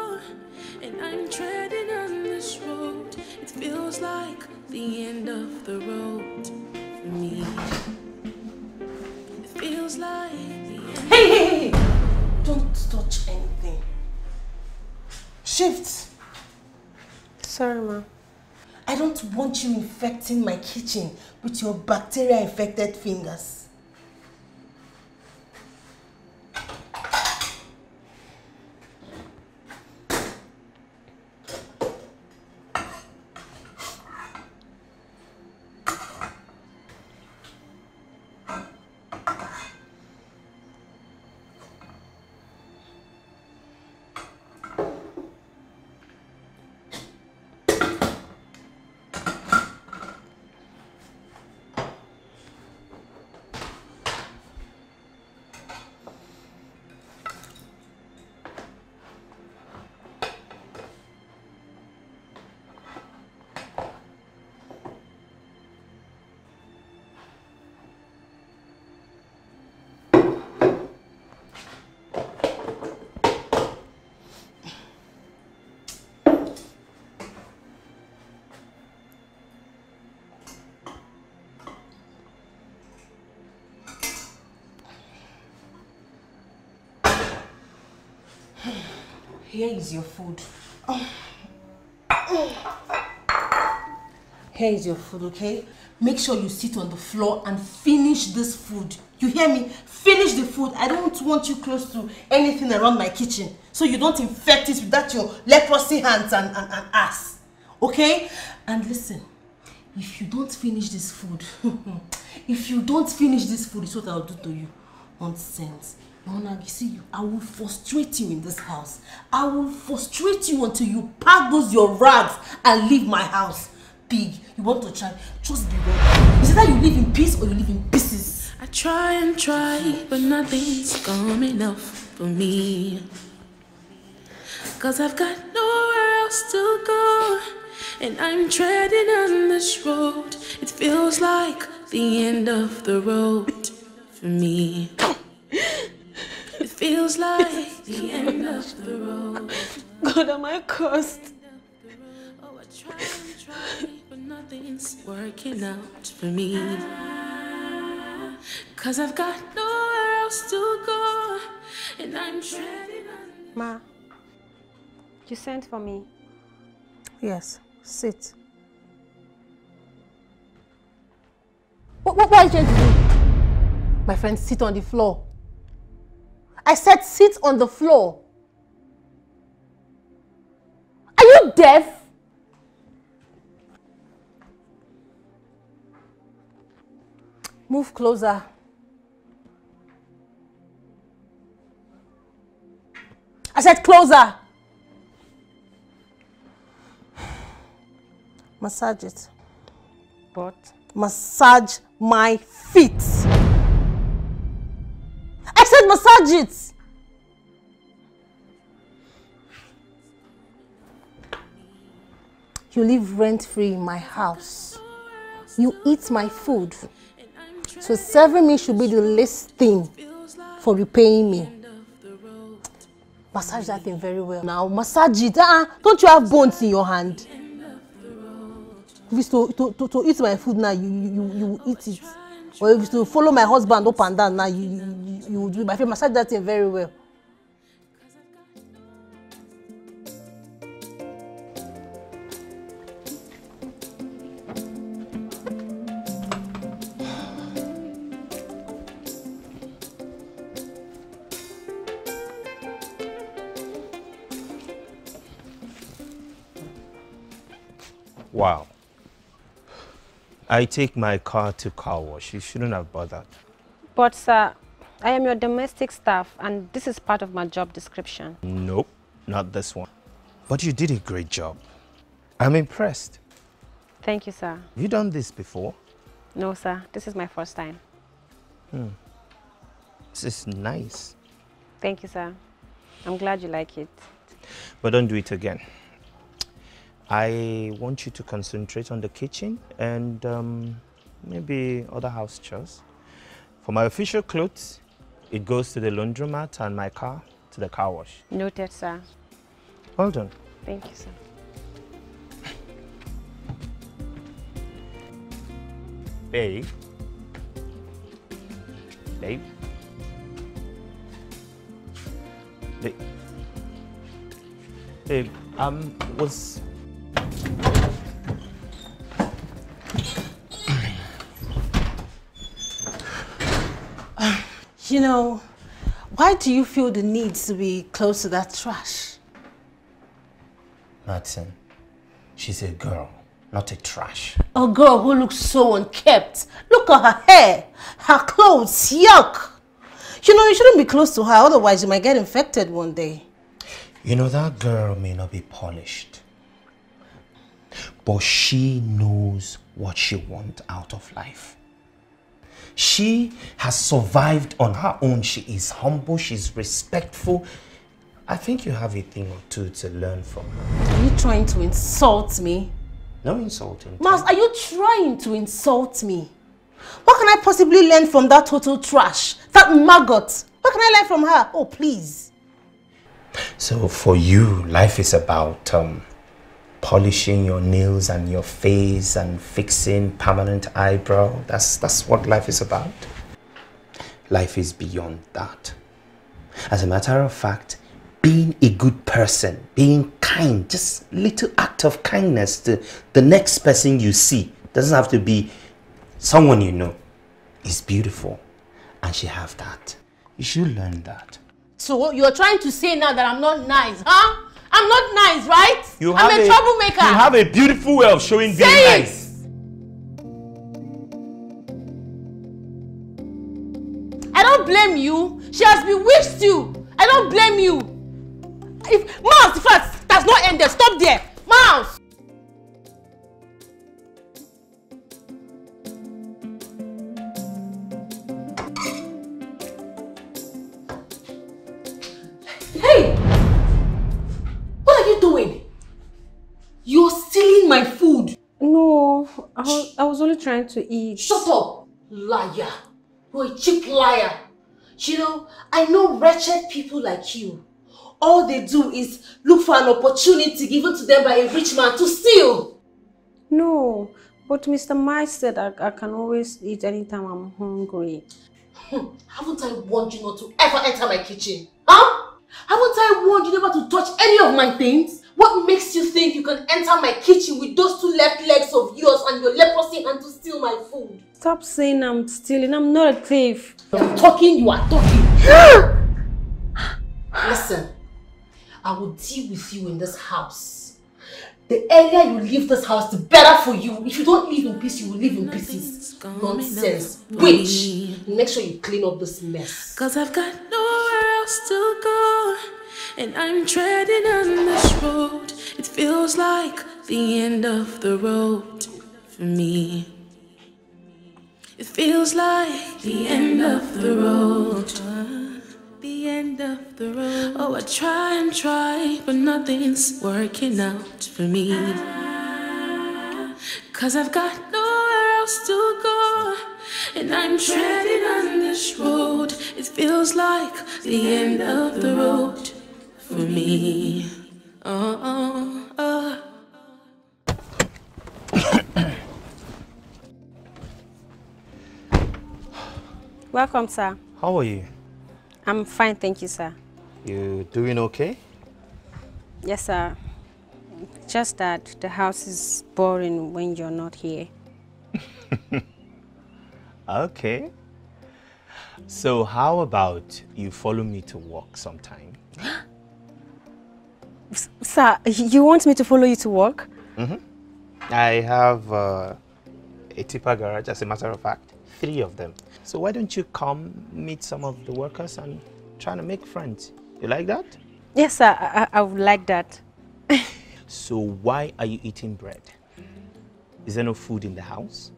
And I'm treading on this road. It feels like the end of the road for me. It feels like the end. Hey, hey, hey! Don't touch anything. Shift. Sorry, ma. I don't want you infecting my kitchen with your bacteria infected fingers. Here is your food. Here is your food, okay? Make sure you sit on the floor and finish this food. You hear me? Finish the food. I don't want you close to anything around my kitchen. So you don't infect it with that your leprosy hands and, and, and ass. Okay? And listen, if you don't finish this food, if you don't finish this food, it's what I'll do to you. Nonsense. You see, I will frustrate you in this house. I will frustrate you until you pack those your rags and leave my house. Pig, you want to try? Just be ready. Is it that you live in peace or you live in pieces? I try and try, but nothing's come enough for me. Cause I've got nowhere else to go. And I'm treading on this road. It feels like the end of the road for me. It feels like the end of the road. God, am I cursed? Oh, I try and try, but nothing's working out for me. Cause I've got nowhere else to go, and I'm treading on. Ma, you sent for me. Yes, sit. What, what, what are you trying to do? My friend, sit on the floor. I said sit on the floor. Are you deaf? Move closer. I said closer. Massage it. But Massage my feet. I said massage it. You live rent free in my house. You eat my food. So serving me should be the least thing for repaying me. Massage that thing very well. Now massage it. Uh-uh. Don't you have bones in your hand? To, to, to, to eat my food now, you, you, you, you eat it. Or if to follow my husband up and down now, you, you, you, do. My friend, massage that thing very well. Wow. I take my car to car wash. You shouldn't have bothered. But sir, I am your domestic staff and this is part of my job description. Nope, not this one. But you did a great job. I'm impressed. Thank you, sir. Have you done this before? No, sir. This is my first time. Hmm. This is nice. Thank you, sir. I'm glad you like it. But don't do it again. I want you to concentrate on the kitchen and um, maybe other house chores. For my official clothes, it goes to the laundromat and my car to the car wash. Noted, sir. Well done. Thank you, sir. Babe. Babe. Babe. Babe, um, was You know, why do you feel the need to be close to that trash? Martin, she's a girl, not a trash. A girl who looks so unkept. Look at her hair, her clothes, yuck. You know, you shouldn't be close to her, otherwise you might get infected one day. You know, that girl may not be polished, but she knows what she wants out of life. She has survived on her own. She is humble, she's respectful. I think you have a thing or two to learn from her. Are you trying to insult me? No insulting. Miles, are you trying to insult me? What can I possibly learn from that total trash? That maggot? What can I learn from her? Oh, please. So for you, life is about um, polishing your nails and your face and fixing permanent eyebrow. That's, that's what life is about. Life is beyond that. As a matter of fact, being a good person, being kind, just little act of kindness to the next person you see, doesn't have to be someone you know, is beautiful. And she have that. You should learn that. So you're trying to say now that I'm not nice, huh? I'm not nice, right? You I'm have a, troublemaker. You have a beautiful way of showing being Say it. nice. I don't blame you. She has bewitched you. I don't blame you. If Mouse, fact, that's not ended. Stop there. Mouse. Was, only trying to eat. Shut up, liar. You're a cheap liar. You know, I know wretched people like you. all they do is look for an opportunity given to them by a rich man to steal. No, but Mr. Miles said I, I can always eat anytime I'm hungry. Hmm, haven't I warned you not to ever enter my kitchen? Huh? Haven't I warned you never to touch any of my things? What makes you think you can enter my kitchen with those two left legs of yours and your leprosy and to steal my food? Stop saying I'm stealing. I'm not a thief. I'm talking, you are talking. Listen, I will deal with you in this house. The earlier you leave this house, the better for you. If you don't live in peace, you will live in pieces. Nonsense. Witch, make sure you clean up this mess. Cause I've got nowhere else to go. And I'm treading on this road. It feels like the end of the road for me. It feels like the end of the road. The end of the road. Oh, I try and try, but nothing's working out for me. Cause I've got nowhere else to go. And I'm treading on this road. It feels like the end of the road for me. Oh, oh, oh. Welcome, sir. How are you? I'm fine, thank you, sir. You doing okay? Yes, sir. Just that the house is boring when you're not here. Okay. So how about you follow me to work sometime? Sir, you want me to follow you to work? Mm-hmm. I have uh, a tipper garage, as a matter of fact, three of them. So why don't you come meet some of the workers and try to make friends? You like that? Yes, sir. I I would like that. So why are you eating bread? Is there no food in the house?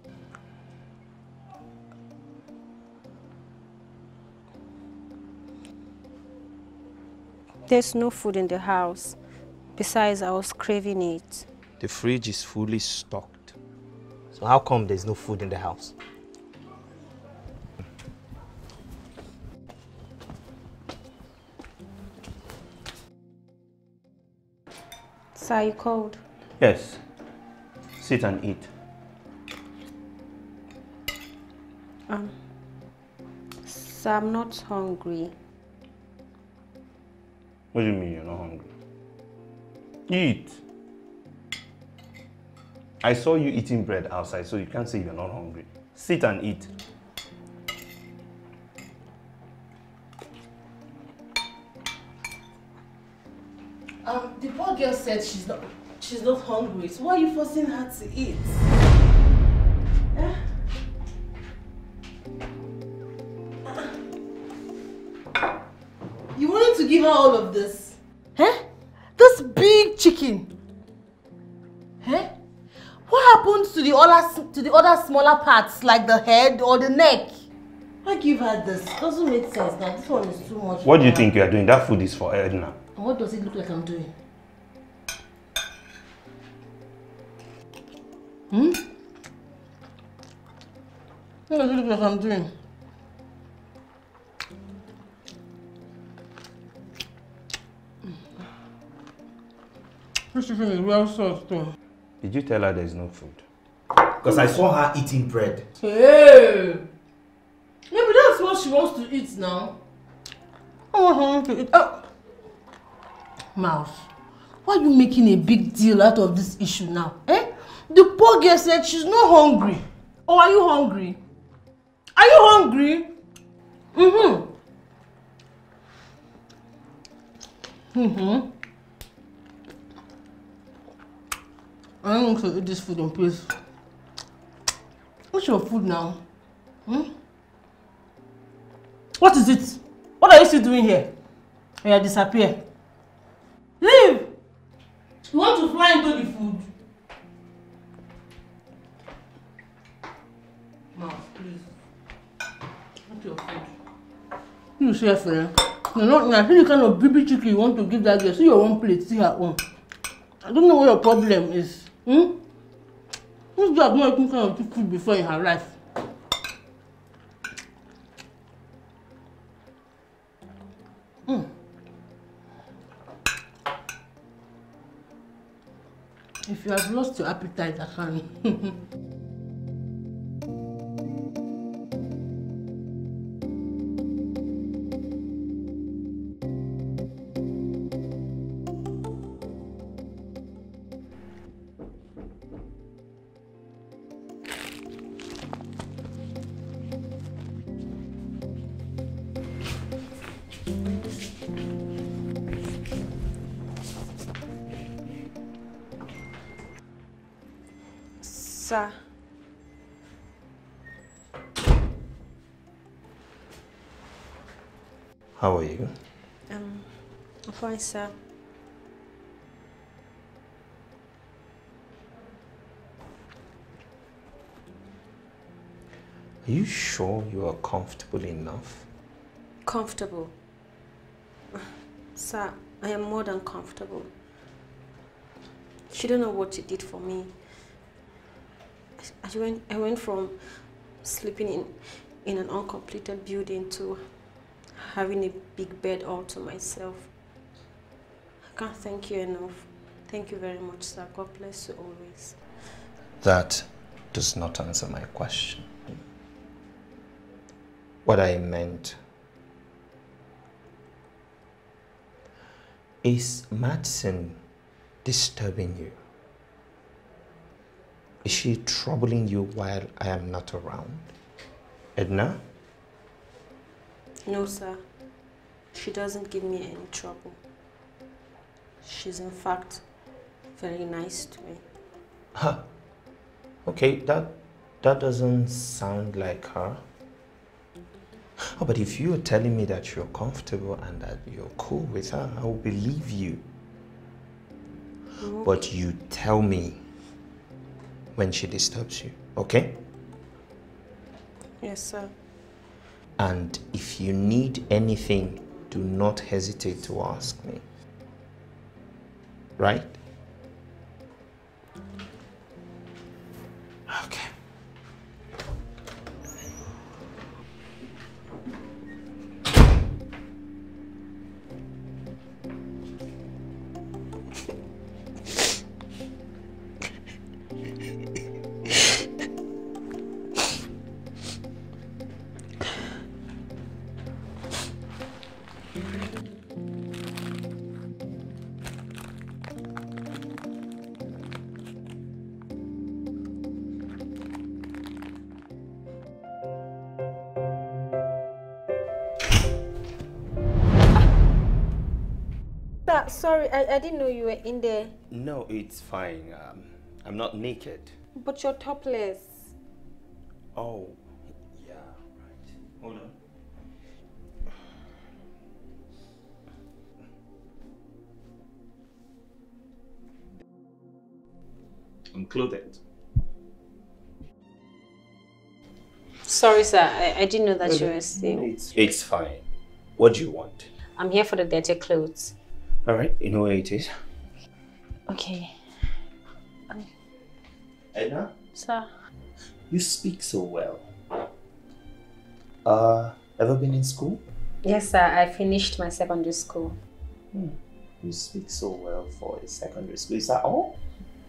There's no food in the house. Besides, I was craving it. The fridge is fully stocked. So how come there's no food in the house? Sir, you cold? Yes. Sit and eat. Um, sir, I'm not hungry. What do you mean you're not hungry? Eat. I saw you eating bread outside, so you can't say you're not hungry. Sit and eat. Um, the poor girl said she's not she's not hungry. So why are you forcing her to eat? Eh? You wanted to give her all of this? Eh? This big chicken. Eh? What happens to the other to the other smaller parts like the head or the neck? Why give her this? Doesn't make sense now. This one is too much. What do you her. think you are doing? That food is for Edna. And what does it look like I'm doing? Hmm? What does it look like I'm doing? This chicken is well sauced though. Did you tell her there's no food? Because I saw her eating bread. Hey! Maybe that's what she wants to eat now. I want her to eat. Oh. Mouse, why are you making a big deal out of this issue now? Eh? The poor girl said she's not hungry. Or are you hungry? Are you hungry? Mm-hmm. Mm-hmm. I don't want to eat this food in peace. What's your food now? Hmm? What is it? What are you still doing here? Yeah, disappear. Leave! You want to fly into the food? Now, please. What's your food? You see, friend. You're not, I see the kind of baby chicken you want to give that girl. See your own plate, see her own. I don't know what your problem is. Hmm? Whose job not eating kind of food before in her life? Hmm. If you have lost your appetite, I can. Sir. Are you sure you are comfortable enough? Comfortable. Sir, I am more than comfortable. She don't know what she did for me. I went, I went from sleeping in, in an uncompleted building to having a big bed all to myself. Can't thank you enough. Thank you very much, sir. God bless you always. That does not answer my question. What I meant is Madison disturbing you? Is she troubling you while I am not around? Edna? No, sir. She doesn't give me any trouble. She's in fact very nice to me. Huh. Okay, that that doesn't sound like her. Oh, but if you're telling me that you're comfortable and that you're cool with her, I will believe you. No. But you tell me when she disturbs you, okay? Yes, sir. And if you need anything, do not hesitate to ask me. Right? Okay. Sorry, I, I didn't know you were in there. No, it's fine. Um, I'm not naked. But you're topless. Oh, yeah, right. Hold on. I'm clothed. Sorry, sir. I, I didn't know that you were still. It's, it's fine. What do you want? I'm here for the dirty clothes. All right, you know where it is. Okay. Edna, Sir. you speak so well. Uh, ever been in school? Yes, sir. I finished my secondary school. Hmm. You speak so well for a secondary school. Is that all?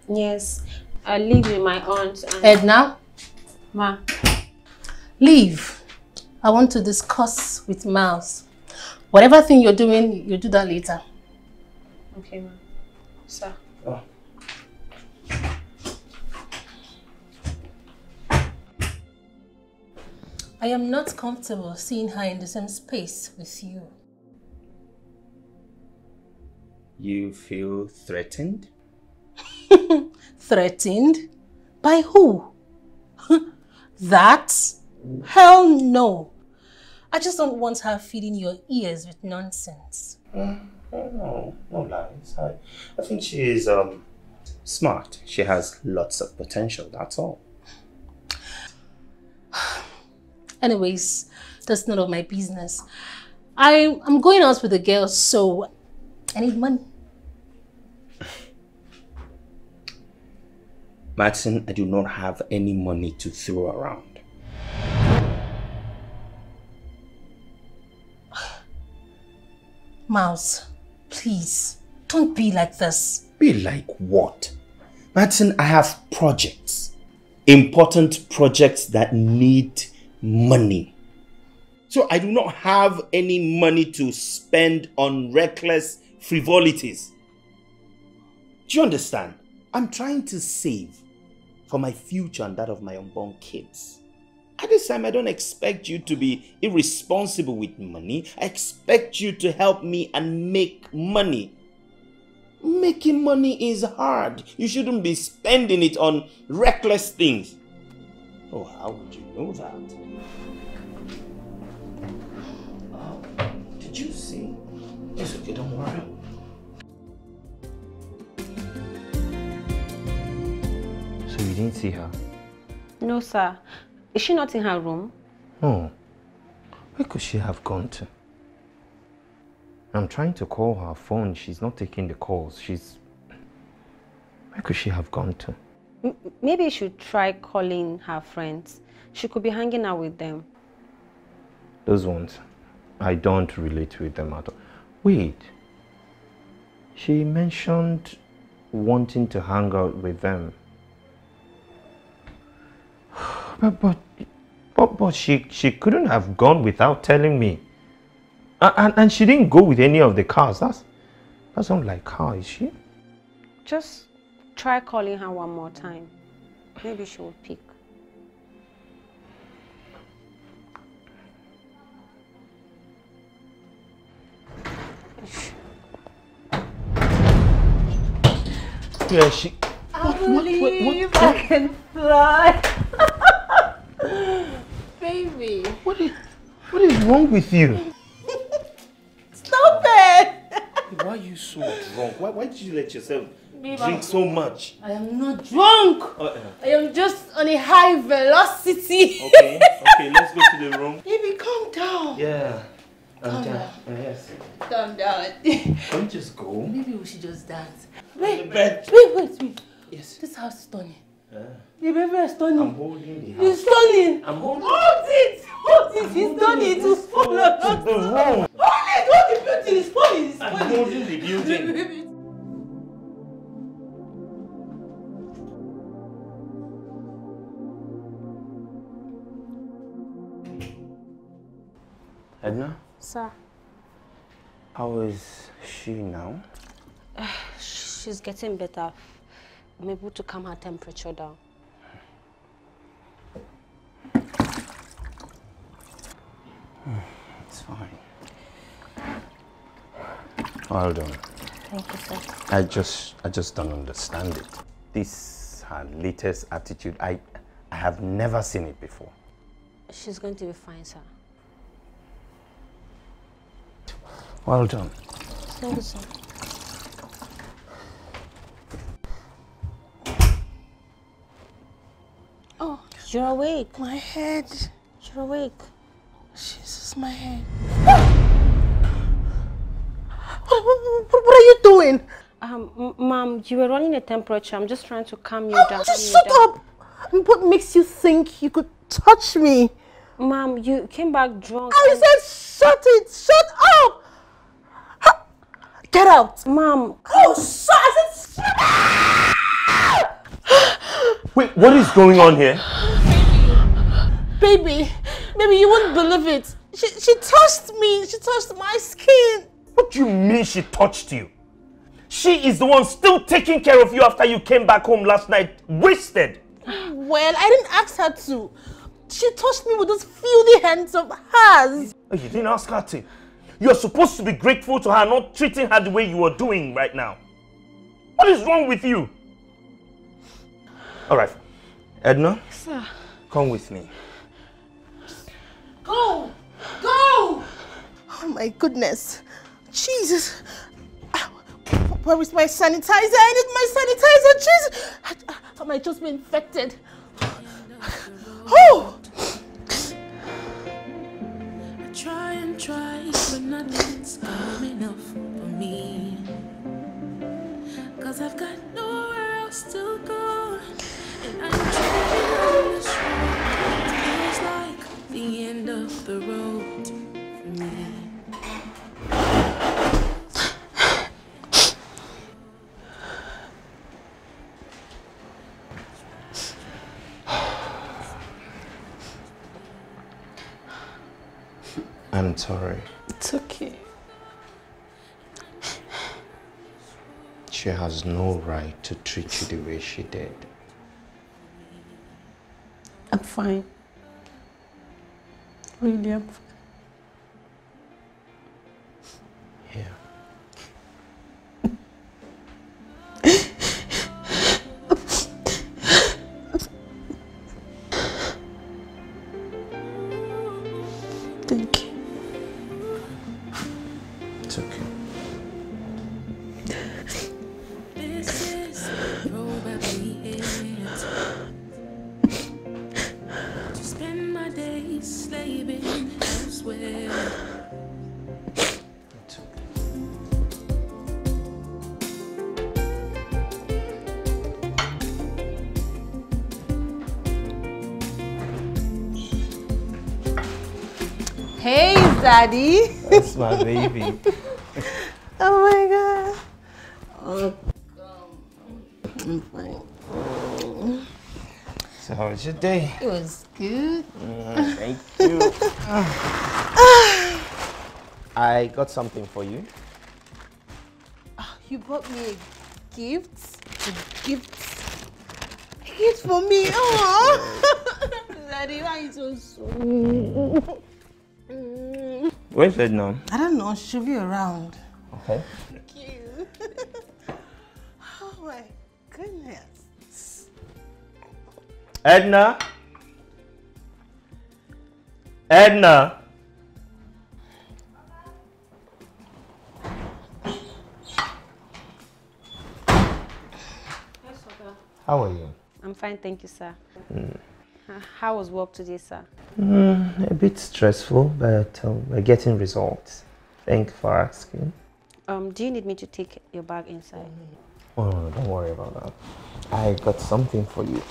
Yes. I live with my aunt and... Edna, Ma. leave. I want to discuss with Miles. Whatever thing you're doing, you do that later. Okay, ma. Sir. Oh. I am not comfortable seeing her in the same space with you. You feel threatened? Threatened? By who? that? Hell no. I just don't want her feeding your ears with nonsense. Uh, no, no lies. I, I think she is um, smart. She has lots of potential, that's all. Anyways, that's none of my business. I, I'm going out with the girls, so I need money. Madison, I do not have any money to throw around. Mouse, please, don't be like this. Be like what? Martin, I have projects. Important projects that need money. So I do not have any money to spend on reckless frivolities. Do you understand? I'm trying to save for my future and that of my unborn kids. At this time, I don't expect you to be irresponsible with money. I expect you to help me and make money. Making money is hard. You shouldn't be spending it on reckless things. Oh, how would you know that? Oh, did you see? It's okay, don't worry. So you didn't see her? No, sir. Is she not in her room? No. Where could she have gone to? I'm trying to call her phone. She's not taking the calls. She's... Where could she have gone to? M maybe you should try calling her friends. She could be hanging out with them. Those ones. I don't relate with them at all. Wait. She mentioned wanting to hang out with them. But, but, but, but she, she couldn't have gone without telling me. And, and, and she didn't go with any of the cars. That's, that's not like her, is she? Just try calling her one more time. Maybe she will pick. Yeah, she... I believe I can fly. Baby. What is, what is wrong with you? Stop it. Why are you so drunk? Why, why did you let yourself Babe, drink so much? I am not drunk. Uh, I am just on a high velocity. okay, okay, let's go to the room. Baby, calm down. Yeah. I'm Calm down. down. Uh, yes. Calm down. Can we just go? Maybe we should just dance. Wait, wait, wait, wait. Yes. This house is stunning. Yeah. The baby is stunning. I'm holding the house. It's stunning. I'm holding Hold it. Hold it. It's stunning. It will fall to apart. the room. Hold it. Hold the beauty. It's falling. It's I'm falling. holding the building. Baby, Edna, Sir, how is she now? she's getting better. I'm able to calm her temperature down. It's fine. Well done. Thank you, sir. I just, I just don't understand it. This her latest attitude, I, I have never seen it before. She's going to be fine, sir. Well done. Thank you, sir. Oh, you're awake. My head. You're awake. Jesus, my head. What, what, what are you doing? Um, m- ma'am, you were running a temperature. I'm just trying to calm you Oh, down. just calm you shut up. What makes you think you could touch me? Mom, you came back drunk. I and- said shut it. Shut up. Get out. Mom! Oh, shut. I said shut up! Wait, what is going on here? Baby, baby, you wouldn't believe it. She, she touched me. She touched my skin. What do you mean she touched you? She is the one still taking care of you after you came back home last night, wasted. Well, I didn't ask her to. She touched me with those filthy hands of hers. Oh, you didn't ask her to. You're supposed to be grateful to her, not treating her the way you are doing right now. What is wrong with you? All right, Edna, Sir. come with me. Go! Go! Oh my goodness. Jesus. Ah, Where is my sanitizer? I need my sanitizer. Jesus. I, I might just be infected. Oh! I try and try, but nothing's coming up for me. Cause I've got nowhere else to go. And I'm driving on this road the end of the road for me. I'm sorry. It's okay. She has no right to treat you the way she did. I'm fine. Fine. Here. Thank you. It's okay. Daddy. That's my baby. Oh my god. Oh, I'm fine. So how was your day? It was good. Mm, thank you. I got something for you. You bought me a gift? A gift? A gift for me? Oh. Daddy, why are you so sweet? Where's it now? I don't know. She'll be around. Okay. Thank you. oh my goodness. Edna? Edna? How are you? I'm fine, thank you, sir. Mm. How was work today, sir? Mm, a bit stressful, but um, we're getting results. Thank you for asking. Um, do you need me to take your bag inside? Oh, no, don't worry about that. I got something for you.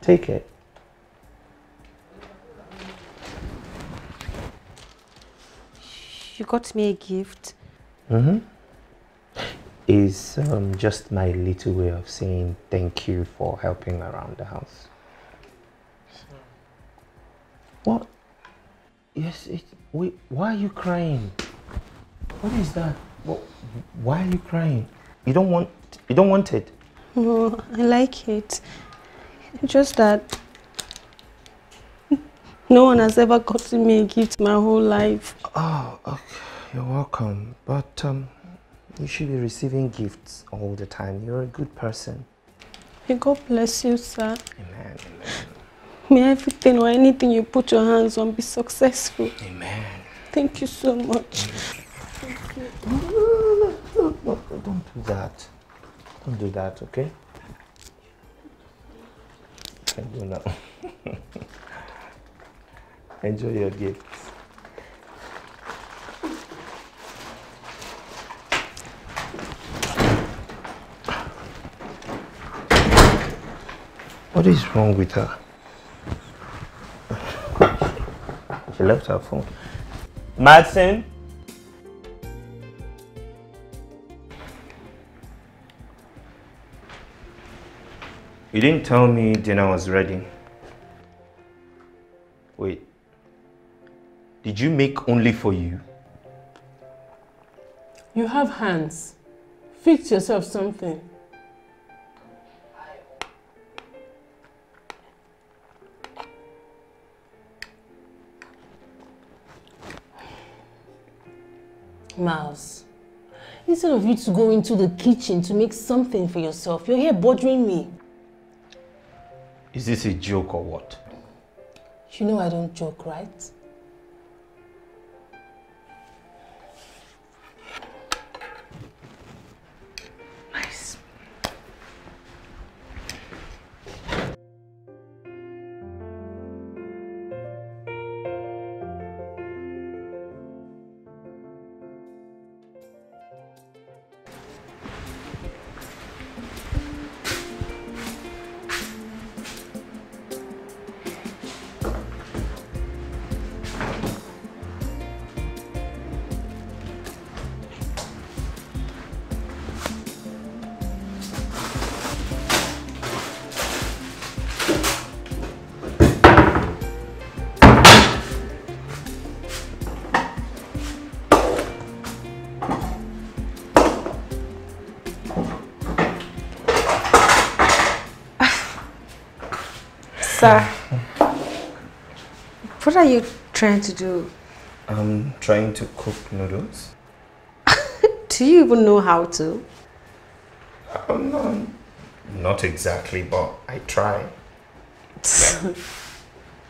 Take it. You got me a gift. Mm-hmm. Is um, just my little way of saying thank you for helping around the house. What? Yes, it. Wait, why are you crying? What is that? What, why are you crying? You don't want. You don't want it. No, I like it. Just that no one has ever gotten me a gift my whole life. Oh, okay. You're welcome. But um, you should be receiving gifts all the time. You're a good person. May God bless you, sir. Amen. May everything or anything you put your hands on be successful. Amen. Thank you so much. No, no, no, no, don't do that. Don't do that, okay? Do now. Enjoy your gifts. What is wrong with her? She left her phone. Madison? You didn't tell me dinner was ready. Wait. Did you make only for you? You have hands. Fix yourself something. Miles, instead of you to go into the kitchen to make something for yourself, you're here bothering me. Is this a joke or what? You know I don't joke, right? Sir, what are you trying to do? I'm trying to cook noodles. Do you even know how to? Um, no, not exactly, but I try.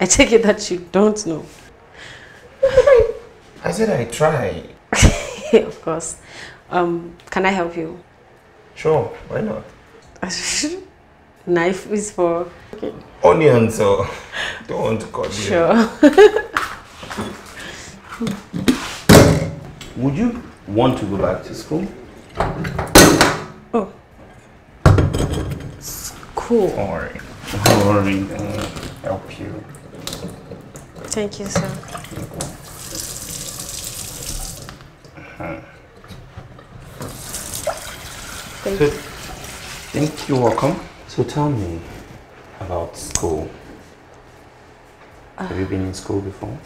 I take it that you don't know. I said I try. of course. Um, can I help you? Sure, why not? Knife is for. Okay. Onions, so don't want to cut you. Sure. Would you want to go back to school? Oh. School. Don't worry. Don't worry. I'll help you. Thank you, sir. Uh-huh. Thank So, you. thank you. Welcome. So tell me about school. Have you been in school before?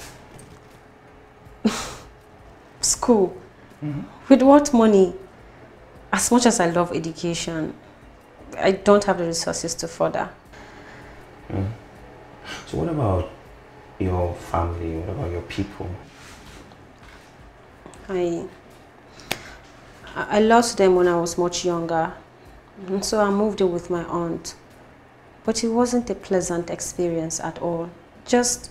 School. With what money? As much as I love education, I don't have the resources to further. Mm. So what about your family? What about your people? I I lost them when I was much younger, and so I moved in with my aunt. But it wasn't a pleasant experience at all. Just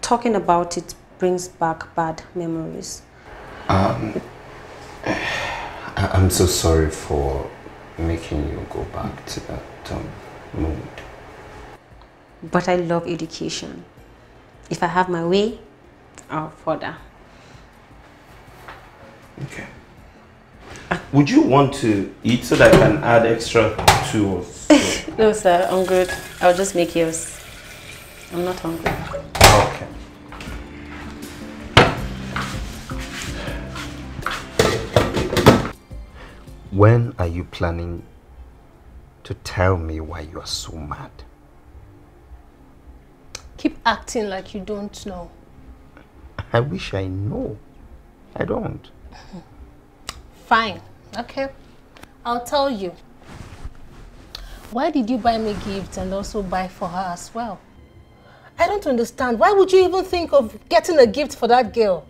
talking about it brings back bad memories. Um, I'm so sorry for making you go back to that um, mood. But I love education. If I have my way, I'll further. Okay. Would you want to eat so that I can add extra to us? No, sir, I'm good. I'll just make yours. I'm not hungry. Okay. When are you planning to tell me why you are so mad? Keep acting like you don't know. I wish I know. I don't. Mm-hmm. Fine. Okay. I'll tell you. Why did you buy me gifts and also buy for her as well? I don't understand. Why would you even think of getting a gift for that girl?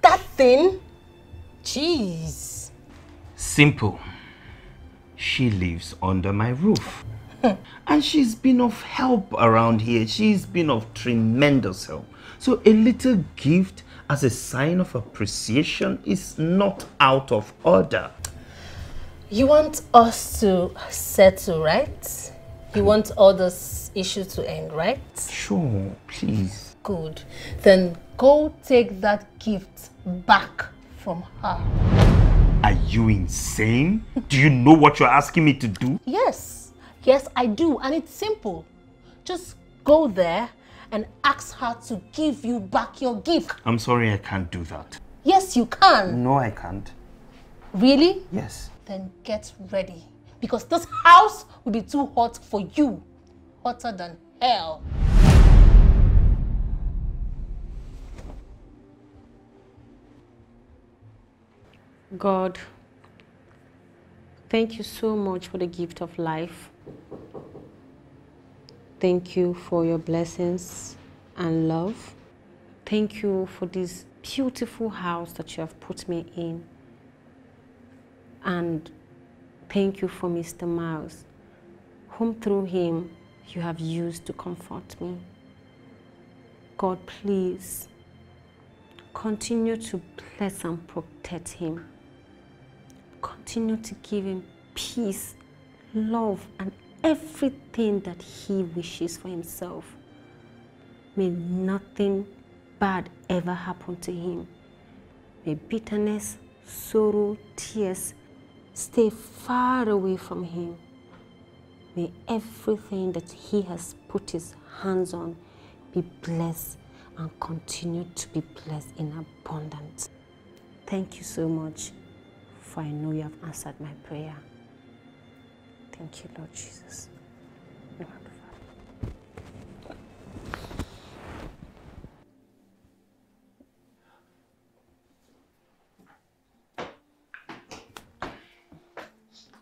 That thing? Jeez. Simple. She lives under my roof. Hmm. and she's been of help around here. She's been of tremendous help. So a little gift as a sign of appreciation is not out of order. You want us to settle, right? You want all this issue to end, right? Sure, please. Good. Then go take that gift back from her. Are you insane? Do you know what you're asking me to do? Yes, yes, I do. And it's simple. Just go there and ask her to give you back your gift. I'm sorry, I can't do that. Yes, you can. No, I can't. Really? Yes. Then get ready. Because this house will be too hot for you. Hotter than hell. God, thank you so much for the gift of life. Thank you for your blessings and love. Thank you for this beautiful house that you have put me in. And thank you for Mr. Miles, whom through him you have used to comfort me. God, please continue to bless and protect him. Continue to give him peace, love, and everything that he wishes for himself. May nothing bad ever happen to him. May bitterness, sorrow, tears stay far away from him. May everything that he has put his hands on be blessed and continue to be blessed in abundance. Thank you so much, for I know you have answered my prayer. Thank you, Lord Jesus.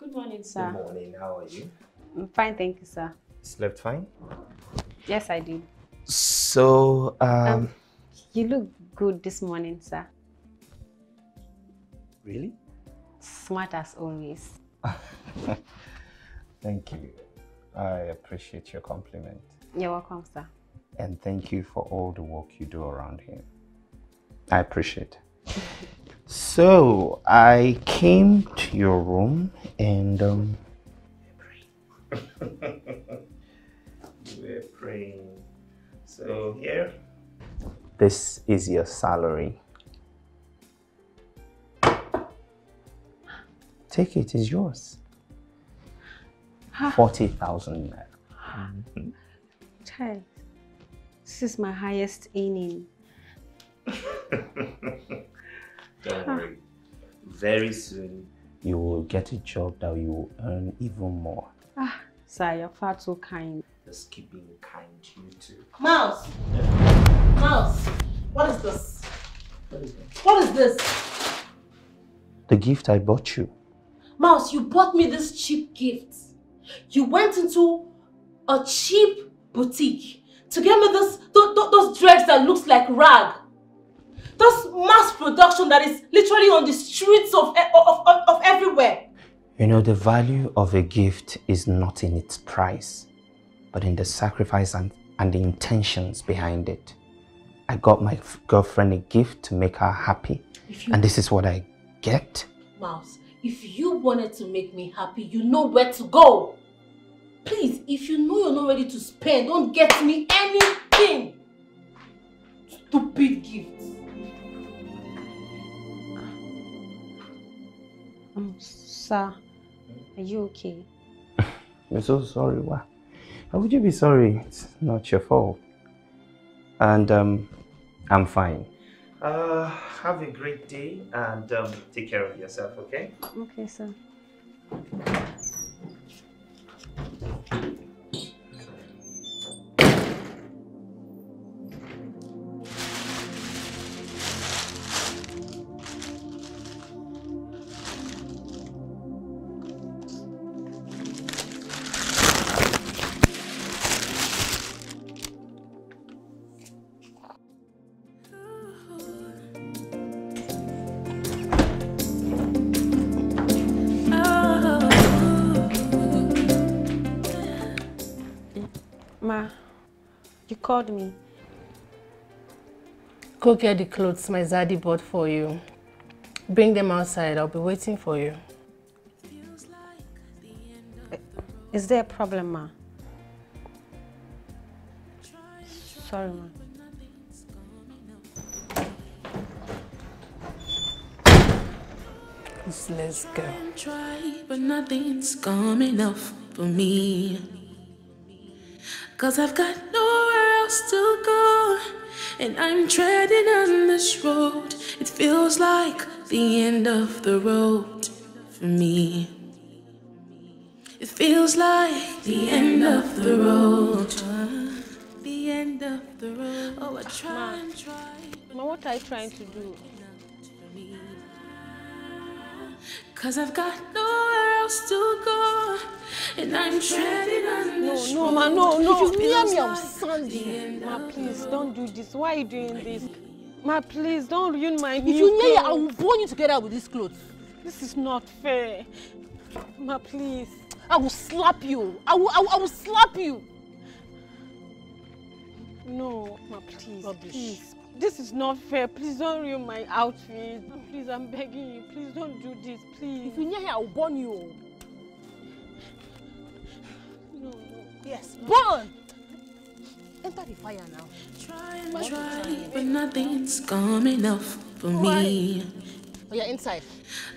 Good morning, sir. Good morning, how are you? I'm fine, thank you, sir. Slept fine? Yes, I did. So, um, Um, You look good this morning, sir. really? Smart as always. Thank you. I appreciate your compliment. You're welcome, sir. And thank you for all the work you do around here. I appreciate it. So, I came to your room and um we're praying. So, here this is your salary. Take it, it's yours. 40,000 naira. Child, this is my highest earning. Don't worry. Very soon, you will get a job that you will earn even more. Ah, sir, you're far too kind. Just keep being kind to you too. Mouse! Mouse! What is this? What is this? The gift I bought you. Mouse, you bought me this cheap gift. You went into a cheap boutique to get me this th th those dreads that looks like rag. Those mass production that is literally on the streets of, eh, e- of, of, of everywhere. You know, the value of a gift is not in its price, but in the sacrifice and, and the intentions behind it. I got my girlfriend a gift to make her happy, and this is what I get. Mouse, if you wanted to make me happy, you know where to go. Please, if you know you're not ready to spend, don't get me anything. Stupid gifts. Um, sir, are you okay? I'm so sorry. Why? Why would you be sorry? It's not your fault. And um, I'm fine. Uh, have a great day and um, take care of yourself, okay? Okay, sir. Called me. Go get the clothes my zaddy bought for you. Bring them outside. I'll be waiting for you. Is there a problem, Ma? Sorry, Ma. Let's, let's go. Try, but nothing's coming enough for me. Cause I've got nowhere else to go. And I'm treading on this road. It feels like the end of the road for me. It feels like the end of the road. The end of the road. Oh, I ah, try and try. What are you trying to do? Cause I've got nowhere else to go. And I'm treading on No, this no, road. ma, no, no. It Hear me, I'll like sand the you. end Ma, please, don't do this. Why are you doing this? Ma, please, don't ruin my If new you near, I will burn you together with these clothes. This is not fair. Ma, please. I will slap you. I will, I will, I will slap you. No, ma, please, Rubbish. please. This is not fair. Please don't ruin my outfit. Please, I'm begging you. Please don't do this, please. If you near here, I will burn you. No, no. Yes, burn. Enter the fire now. Try and try, but nothing's coming enough for me. Oh, you're inside.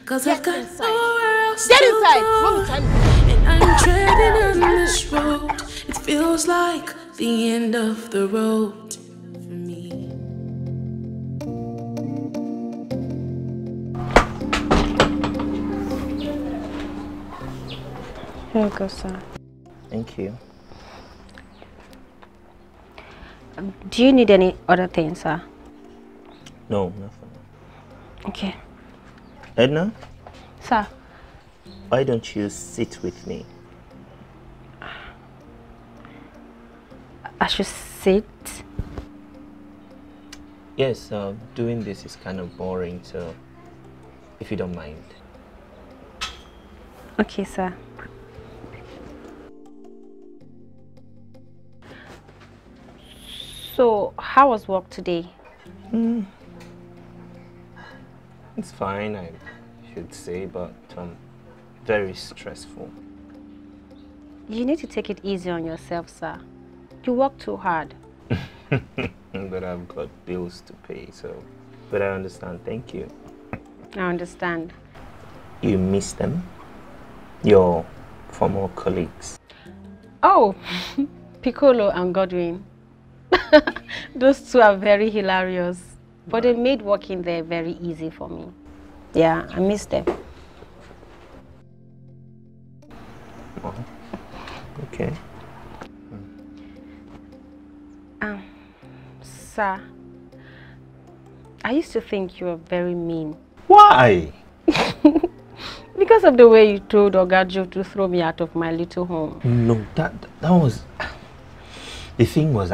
Cause Get I've got inside. nowhere else Get to inside. go. What time? And I'm treading on this road. It feels like the end of the road Here you go, sir. Thank you. Do you need any other things, sir? No, nothing. Okay. Edna, Sir, why don't you sit with me? I should sit. Yes, uh, doing this is kind of boring, so if you don't mind. Okay, sir. So, how was work today? Mm. It's fine, I should say, but um, very stressful. You need to take it easy on yourself, sir. You work too hard. but I've got bills to pay, so. But I understand. Thank you. I understand. You miss them? Your former colleagues? Oh, Piccolo and Godwin. Those two are very hilarious. But they made working there very easy for me. Yeah, I miss them. Oh, okay. Um, sir, I used to think you were very mean. Why? because of the way you told Ogajo to throw me out of my little home. No, that that was the thing was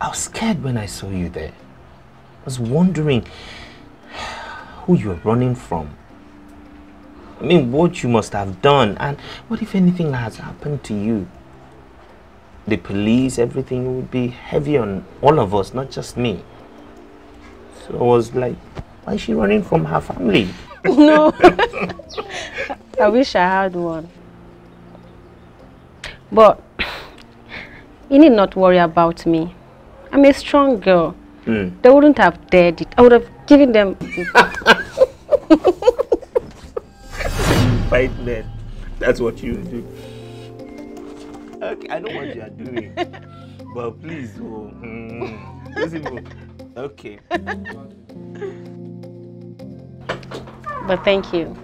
I was scared when I saw you there. I was wondering who you were running from. I mean, what you must have done, and what if anything has happened to you? The police, everything would be heavy on all of us, not just me. So I was like, why is she running from her family? no. I wish I had one. But you need not worry about me. I'm a strong girl. Mm. They wouldn't have dared it. I would have given them. Fight men. That's what you do. Okay, I know what you are doing. but please, oh, mm, listen, okay. But thank you.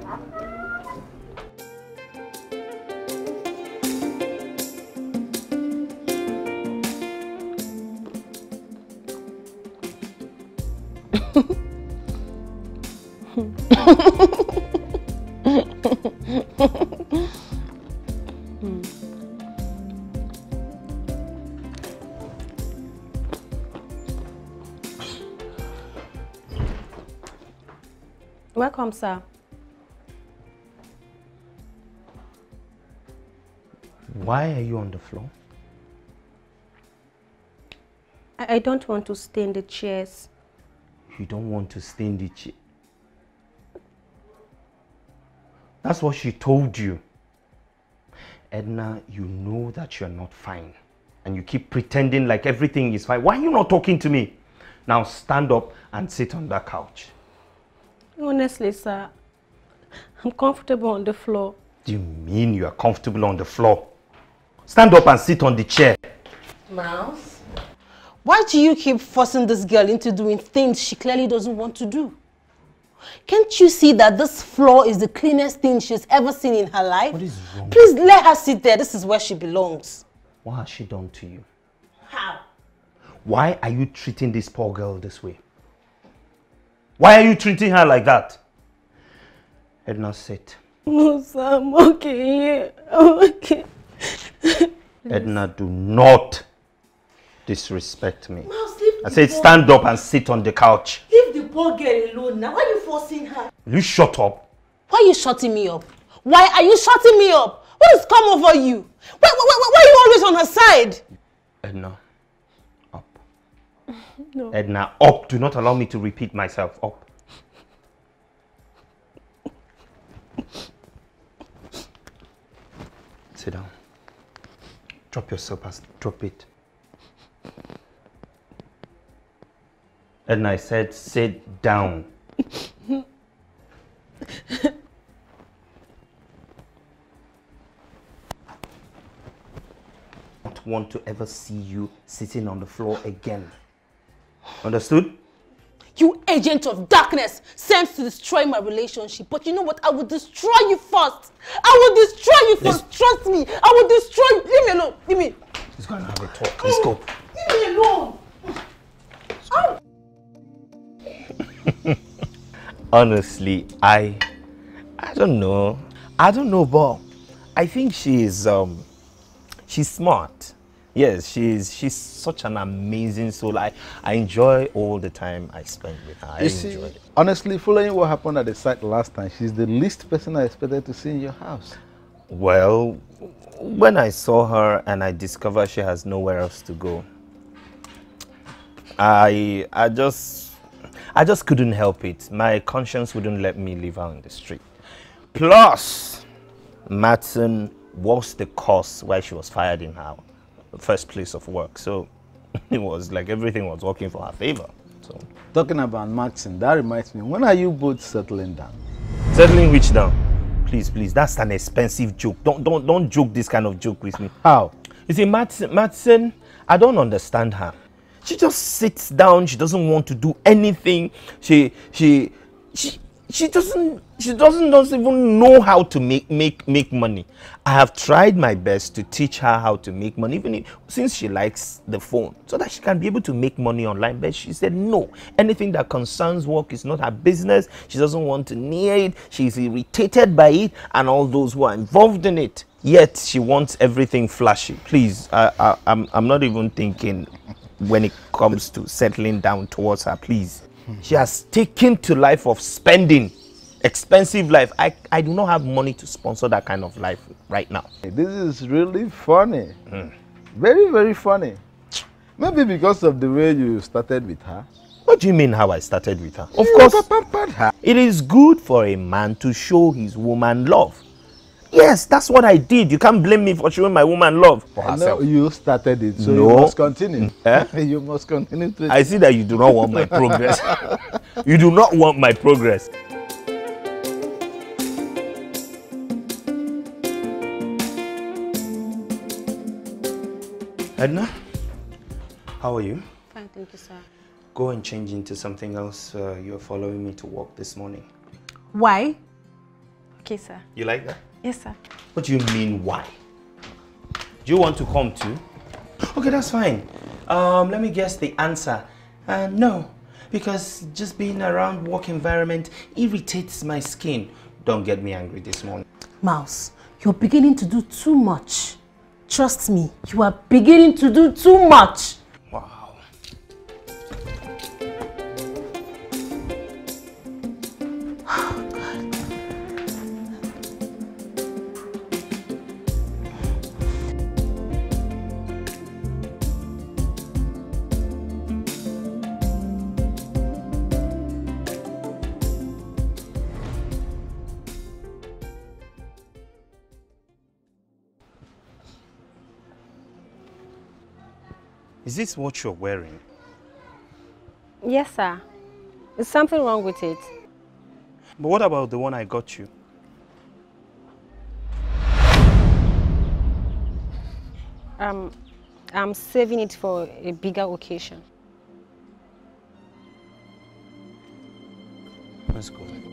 Welcome, sir. Why are you on the floor? I, I don't want to stay in the chairs. You don't want to stay in the chair. That's what she told you. Edna, you know that you're not fine. And you keep pretending like everything is fine. Why are you not talking to me? Now stand up and sit on that couch. Honestly, sir, I'm comfortable on the floor. Do you mean you are comfortable on the floor? Stand up and sit on the chair. Mouse, why do you keep forcing this girl into doing things she clearly doesn't want to do? Can't you see that this floor is the cleanest thing she's ever seen in her life? What is wrong? Please let her sit there. This is where she belongs. What has she done to you? How? Why are you treating this poor girl this way? Why are you treating her like that? Edna, sit. No, sir, I'm okay. I'm okay. Edna, do not disrespect me. Mouse, I said stand up and sit on the couch. Leave the poor girl alone now. Why are you forcing her? Will you shut up? Why are you shutting me up? Why are you shutting me up? What has come over you? Why, why, why, why are you always on her side? Edna, up. No. Edna, up. Do not allow me to repeat myself. Up. Sit down. Drop your slippers. Drop it. Edna, I said sit down. don't want to ever see you sitting on the floor again. Understood? You agent of darkness sent to destroy my relationship. But you know what? I will destroy you first. I will destroy you first. Trust me. I will destroy you. Leave me alone. Leave me. Let's go and have a talk. Let's go. Leave me alone. Ow. Honestly, I I don't know. I don't know, but I think she is um she's smart. Yes, she's she's such an amazing soul. I, I enjoy all the time I spend with her. I You enjoy it. honestly, following what happened at the site last time, she's the least person I expected to see in your house. Well, when I saw her and I discovered she has nowhere else to go, I I just I just couldn't help it. My conscience wouldn't let me leave her on the street. Plus, Madison was the cause why she was fired in her first place of work. So it was like everything was working for her favor. So Talking about Madison, that reminds me, when are you both settling down? settling which down? Please, please, that's an expensive joke. Don't don't don't joke this kind of joke with me. How? You see, Madison, Madison, I don't understand her. She just sits down. She doesn't want to do anything. She she she she doesn't she doesn't doesn't even know how to make make make money. I have tried my best to teach her how to make money, even if, since she likes the phone, so that she can be able to make money online. But she said no. Anything that concerns work is not her business. She doesn't want to near it. She's irritated by it, and all those who are involved in it. Yet she wants everything flashy. Please, I, I, I'm I'm not even thinking when it comes to settling down towards her. Please, she has taken to life of spending, expensive life. I I do not have money to sponsor that kind of life right now. This is really funny. Very, very funny. Maybe because of the way you started with her. What do you mean how I started with her? Of course, it is good for a man to show his woman love. Yes, that's what I did. You can't blame me for showing my woman love for I know herself. you started it, so you must continue. Eh? you must continue to I see that you do not want my progress. you do not want my progress. Edna, how are you? Fine, thank you, sir. Go and change into something else. Uh, you're following me to work this morning. Why? Okay, sir. You like that? Yes, sir. What do you mean, why? Do you want to come too? Okay, that's fine. Um, let me guess the answer. Uh, no, because just being around work environment irritates my skin. Don't get me angry this morning. Mouse, you're beginning to do too much. Trust me, you are beginning to do too much. This what you're wearing? Yes, sir. Is something wrong with it? But what about the one I got you? Um, I'm saving it for a bigger occasion. Let's go.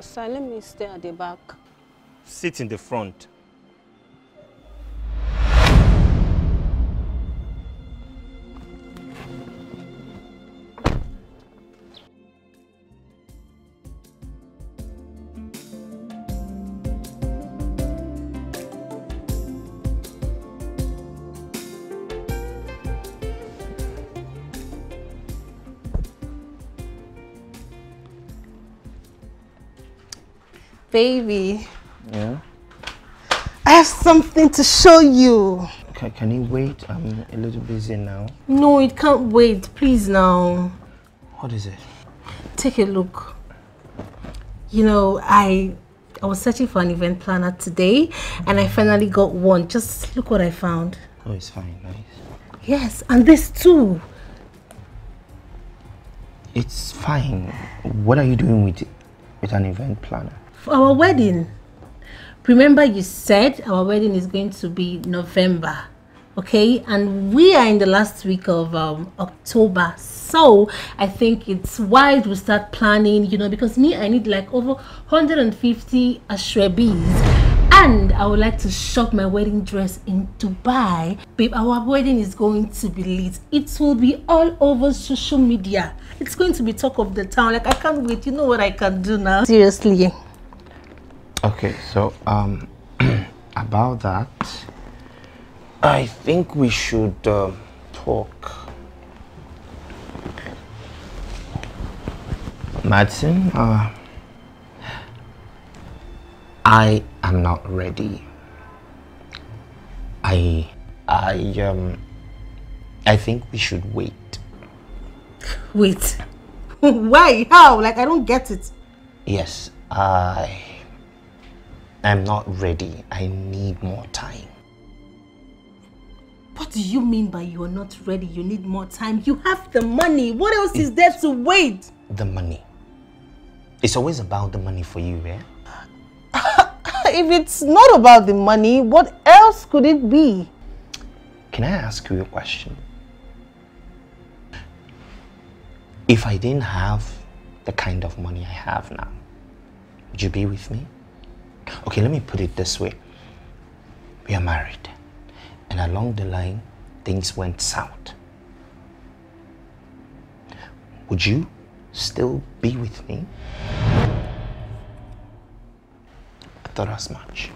Sir, let me stay at the back. Sit in the front. Baby, Yeah. I have something to show you. Can, can you wait? I'm a little busy now. No, it can't wait. Please now. What is it? Take a look. You know, I I was searching for an event planner today and I finally got one. Just look what I found. Oh, it's fine. Nice. Yes, and this too. It's fine. What are you doing with it? With an event planner? For our wedding. Remember you said our wedding is going to be November. Okay? And we are in the last week of um, October. So I think it's wise we start planning, you know, because me I need like over 150 asoebis. And I would like to shop my wedding dress in Dubai. Babe, our wedding is going to be lit. It will be all over social media. It's going to be talk of the town. Like, I can't wait. You know what I can do now? Seriously. Okay, so um, about that, I think we should um, talk. Madison, uh, I am not ready. I, I, um, I think we should wait. Wait. Why? How? Like, I don't get it. Yes, I am not ready. I need more time. What do you mean by you're not ready? You need more time. You have the money. What else is there to wait? The money. It's always about the money for you, eh? if it's not about the money, what else could it be? Can I ask you a question? If I didn't have the kind of money I have now, would you be with me? Okay, let me put it this way. We are married, and along the line, things went south. Would you still be with me? I thought as much.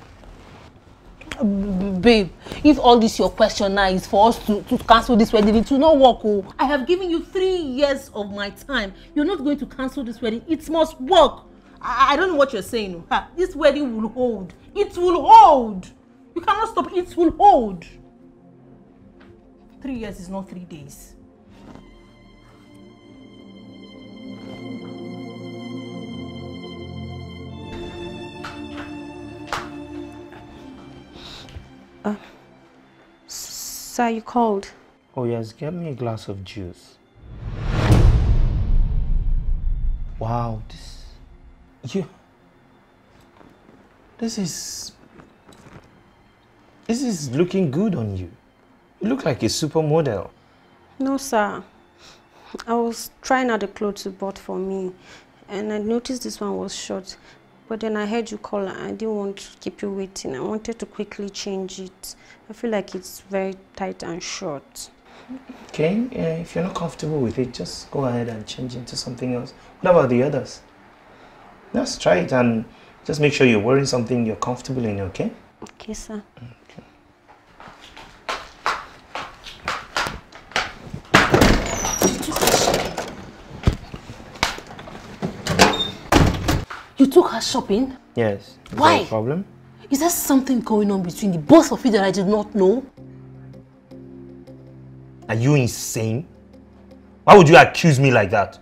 Uh, babe, if all this your question now is for us to, to cancel this wedding, it will not work. Oh. I have given you three years of my time. You're not going to cancel this wedding. It must work. I, I don't know what you're saying. Ha, this wedding will hold. It will hold. You cannot stop. It will hold. Three years is not three days. Uh, sir, you called. Oh yes, get me a glass of juice. Wow, this you this is this is looking good on you. You look like a supermodel. No, sir. I was trying out the clothes you bought for me, and I noticed this one was short. But then I heard you call, and I didn't want to keep you waiting. I wanted to quickly change it. I feel like it's very tight and short. Okay, uh, if you're not comfortable with it, just go ahead and change into something else. What about the others? Just try it and just make sure you're wearing something you're comfortable in, okay? Okay, sir. You took her shopping? Yes. Is Why? Problem? Is there something going on between the both of you that I did not know? Are you insane? Why would you accuse me like that?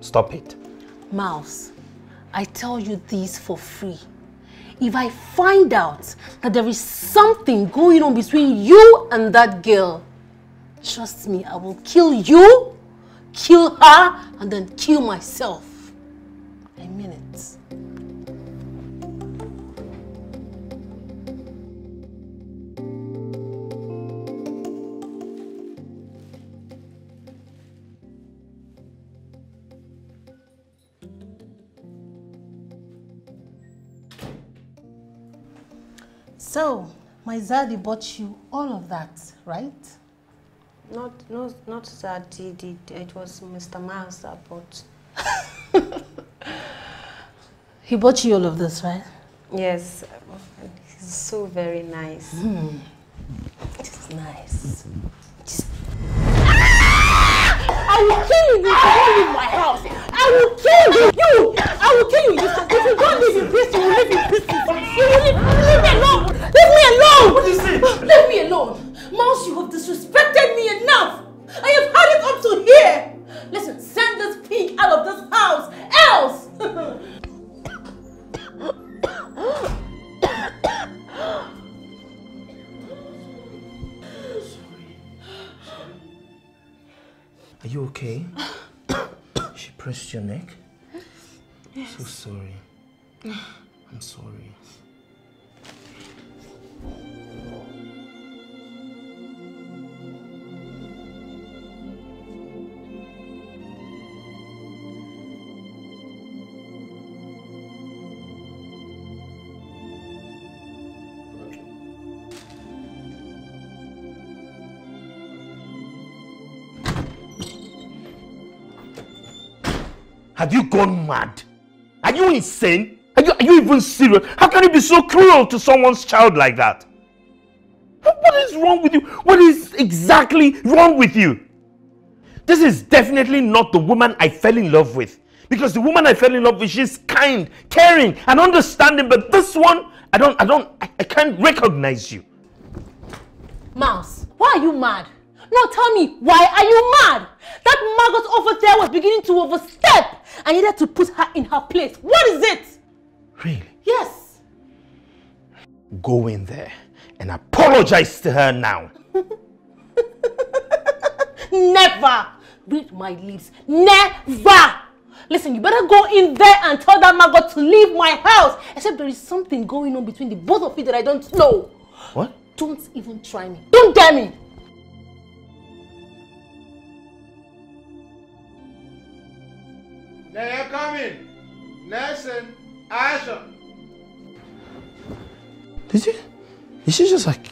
Stop it. Mouse, I tell you this for free. If I find out that there is something going on between you and that girl, trust me, I will kill you, kill her, and then kill myself. So, my zaddy bought you all of that, right? Not, no, not that did it. It was Mr. Miles that bought. He bought you all of this, right? Yes, he's so very nice. Hmm. It's nice. I will kill you if you don't leave my house. I will kill you. You. I will kill you. If, you don't leave in peace, you will leave in peace. You will leave, leave me alone. Leave me alone. What is it? Leave me alone. Mouse, you have disrespected me enough. I have had it up to here. Listen, send this pig out of this house. Else. Are you okay? she pressed your neck? Yes. So sorry. Mm. I'm sorry. Have you gone mad? Are you insane? Are you, are you even serious? How can you be so cruel to someone's child like that? What is wrong with you? What is exactly wrong with you? This is definitely not the woman I fell in love with. Because the woman I fell in love with, she's kind, caring, and understanding. But this one, I don't, I don't, I, I can't recognize you. Mouse, why are you mad? No, tell me, why are you mad? That maggot over there was beginning to overstep. I needed to put her in her place. What is it? Really? Yes. Go in there and apologize to her now. Never. Read my lips. Never. Listen, you better go in there and tell that maggot to leave my house. Except there is something going on between the both of you that I don't know. What? Don't even try me. Don't dare me. Now you're coming. Nelson, action. Did you? Is she just like...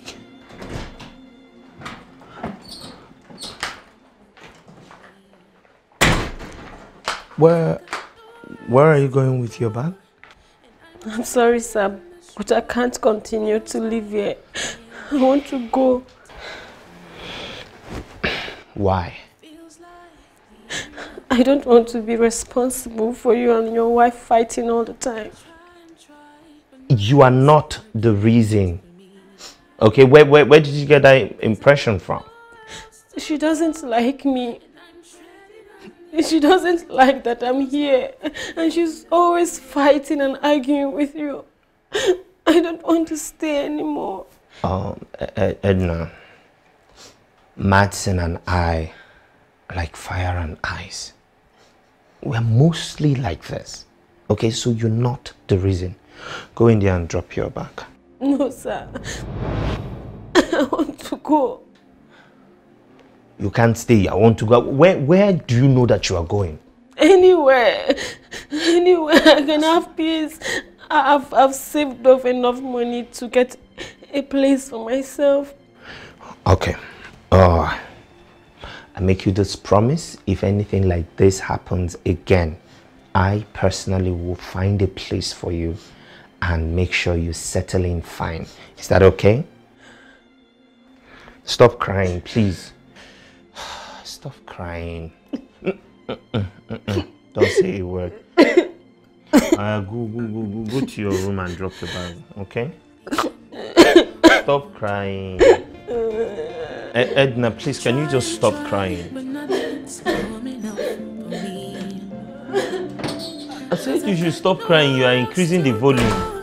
Where, where are you going with your bag? I'm sorry, sir, but I can't continue to live here. I want to go. Why? I don't want to be responsible for you and your wife fighting all the time. You are not the reason. Okay, where, where, where did you get that impression from? She doesn't like me. She doesn't like that I'm here. And she's always fighting and arguing with you. I don't want to stay anymore. Um, Edna, Madison and I, like fire and ice, we're mostly like this. Okay, so you're not the reason. Go in there and drop your bag. No, sir. I want to go. You can't stay. I want to go. Where, where do you know that you are going? Anywhere. Anywhere I can have peace. I've, I've saved up enough money to get a place for myself. Okay. Uh, I make you this promise. If anything like this happens again, I personally will find a place for you and make sure you settle in fine. Is that okay? Stop crying, please. Stop crying. Don't say a word. Uh, go, go, go, go, go to your room and drop the bag, okay? Stop crying. Edna, please, can you just stop crying? I said you should stop crying. You are increasing the volume.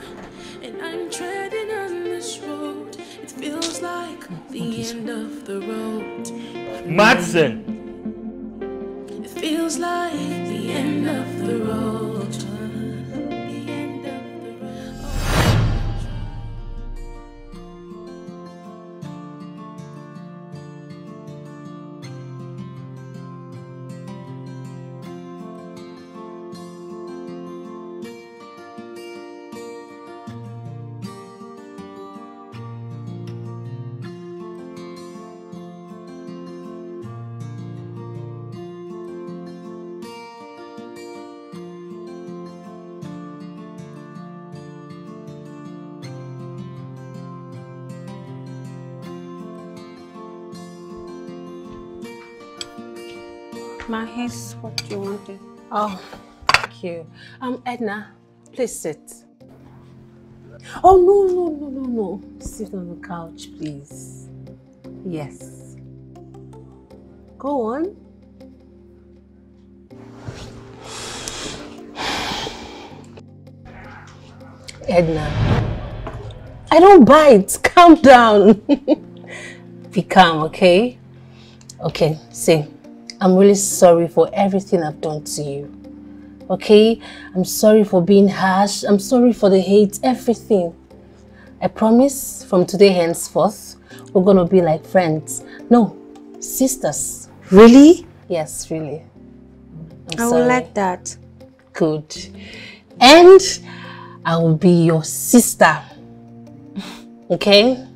Madison. It feels like the end of the road. Here's what you wanted. Oh, thank you. Um, Edna, please sit. Oh, no, no, no, no, no. Sit on the couch, please. Yes. Go on. Edna, I don't bite. Calm down. Be calm, okay? Okay, see. I'm really sorry for everything I've done to you. Okay? I'm sorry for being harsh. I'm sorry for the hate, everything. I promise from today henceforth, we're gonna be like friends. No, sisters. Really? Yes, really. I'm I sorry. would like that. Good. And I will be your sister. Okay?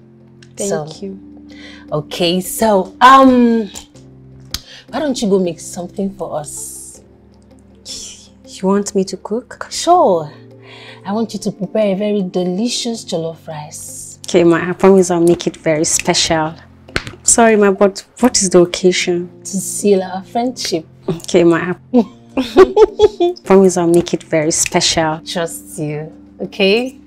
Thank you. Okay, so um why don't you go make something for us? You want me to cook? Sure. I want you to prepare a very delicious jollof rice. Okay, ma, I promise I'll make it very special. Sorry, ma, but what is the occasion? To seal our friendship. Okay, ma. promise I'll make it very special. Trust you, okay?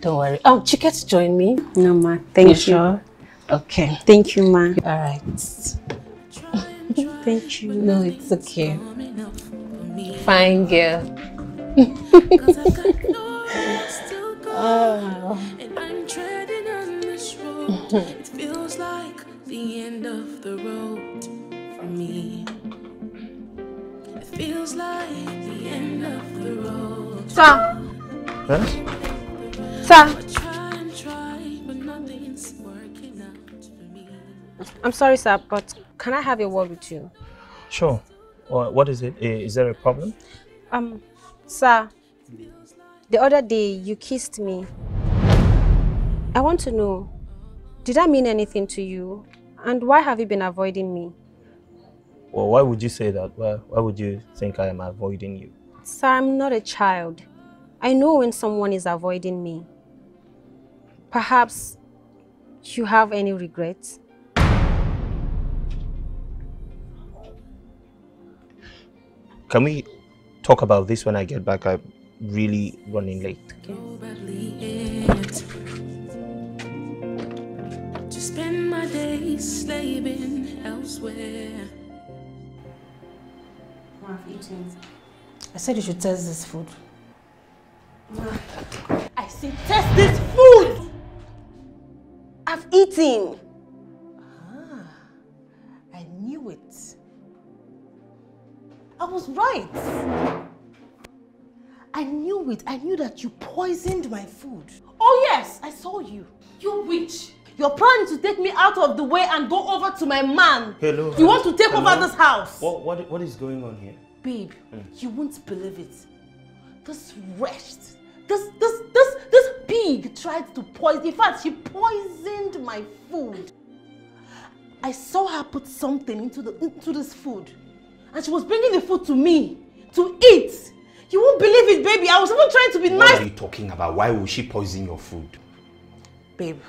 Don't worry. Oh, you get to join me? No, ma. Thank you. sure? Okay. Thank you, ma. All right. Thank you. No, it's okay. Fine girl. oh. And I'm treading on this road. it feels like the end of the road for me. It feels like the end of the road. Sir. Yes? Sir. Try and try, but nothing's working out for me. I'm sorry, sir, but can I have a word with you? Sure. Well, what is it? Is there a problem? Um, sir, the other day you kissed me. I want to know, did that mean anything to you? And why have you been avoiding me? Well, why would you say that? Why, why would you think I am avoiding you? Sir, I'm not a child. I know when someone is avoiding me. Perhaps you have any regrets? Can we talk about this when I get back? I'm really running late. Probably it. To spend my days slaving elsewhere. I said you should test this food. I said test this food! I've eaten. I was right. I knew it. I knew that you poisoned my food. Oh yes, I saw you. You witch. You're planning to take me out of the way and go over to my man. Hello. You want to take Hello? over this house. What, what, what is going on here? Babe, hmm. you won't believe it. This wretched, this, this, this, this pig tried to poison, in fact, she poisoned my food. I saw her put something into, the, into this food. And she was bringing the food to me to eat. You won't believe it, baby. I was even trying to be What nice. What are you talking about? Why would she poison your food? Babe,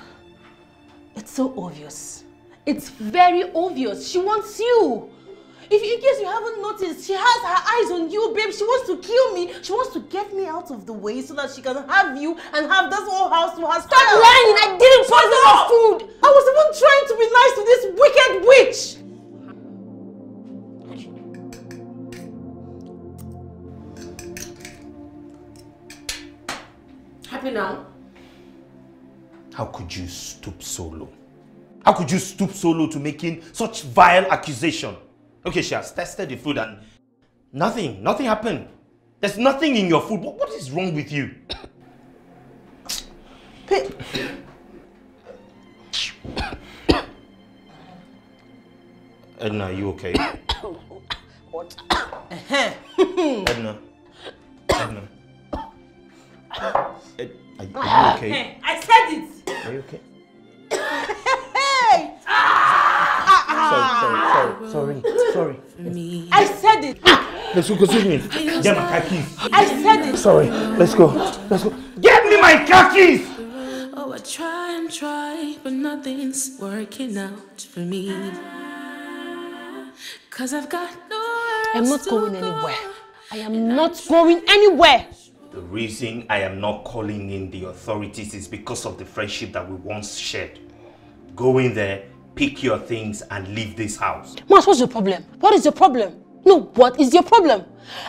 it's so obvious. It's very obvious. She wants you. If in case you haven't noticed, she has her eyes on you, babe. She wants to kill me. She wants to get me out of the way so that she can have you and have this whole house to herself. Stop lying! I didn't poison your food! I was even trying to be nice to this wicked witch. Happy now? How could you stoop so low? How could you stoop so low to making such vile accusation? Okay, she has tested the food and nothing, nothing happened. There's nothing in your food. What, what is wrong with you? Edna, are you okay? What? Edna. Edna. Ed, are, you, are you okay? I said it. Are you okay? Hey! Sorry, sorry, sorry, sorry, sorry. I said it. Let's go, excuse me. Get my car keys. I said it. Sorry, let's go, let's go. Get me my car keys! Oh, I try and try, but nothing's working out for me. Cause I've got nowhere I'm not going anywhere. I am not going anywhere. The reason I am not calling in the authorities is because of the friendship that we once shared. Go in there, pick your things, and leave this house. Mas, what's your problem? What is your problem? No, what is your problem?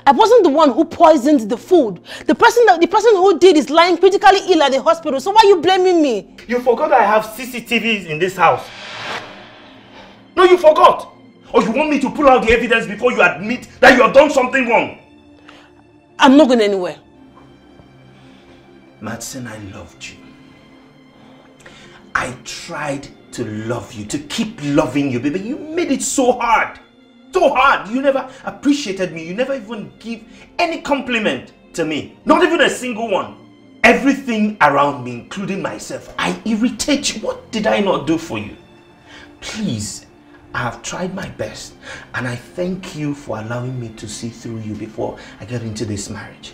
I wasn't the one who poisoned the food. The person that the person who did is lying critically ill at the hospital. So why are you blaming me? You forgot I have CCTVs in this house. No, you forgot. Or you want me to pull out the evidence before you admit that you have done something wrong? I'm not going anywhere. Madison, I loved you. I tried to love you, to keep loving you, baby. You made it so hard. So hard. You never appreciated me. You never even give any compliment to me. Not even a single one. Everything around me, including myself, I irritate you. What did I not do for you? Please, I have tried my best and I thank you for allowing me to see through you before I get into this marriage.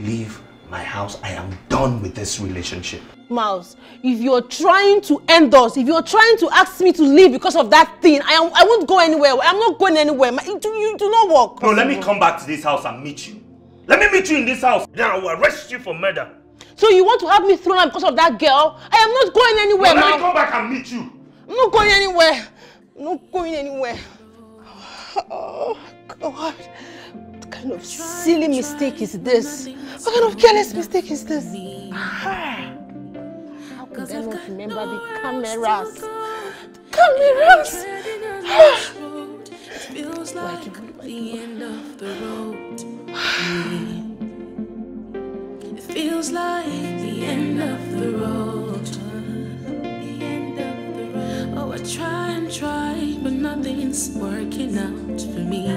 Leave my house. I am done with this relationship. Miles, if you're trying to end us, if you're trying to ask me to leave because of that thing, I am I won't go anywhere. I'm not going anywhere. My, it, you do not work. No, let me come back to this house and meet you. Let me meet you in this house. Then I will arrest you for murder. So you want to have me thrown out because of that girl? I am not going anywhere, no, let Miles. me come back and meet you. I'm not going anywhere. I'm not going anywhere. Oh, God. Kind of silly mistake is this? What kind of careless mistake is this? Ah. How could I not remember the cameras? The cameras! Ah. Feels like the end of the road. It feels like. The end of the road. Oh, I try and try, but nothing's working out for me.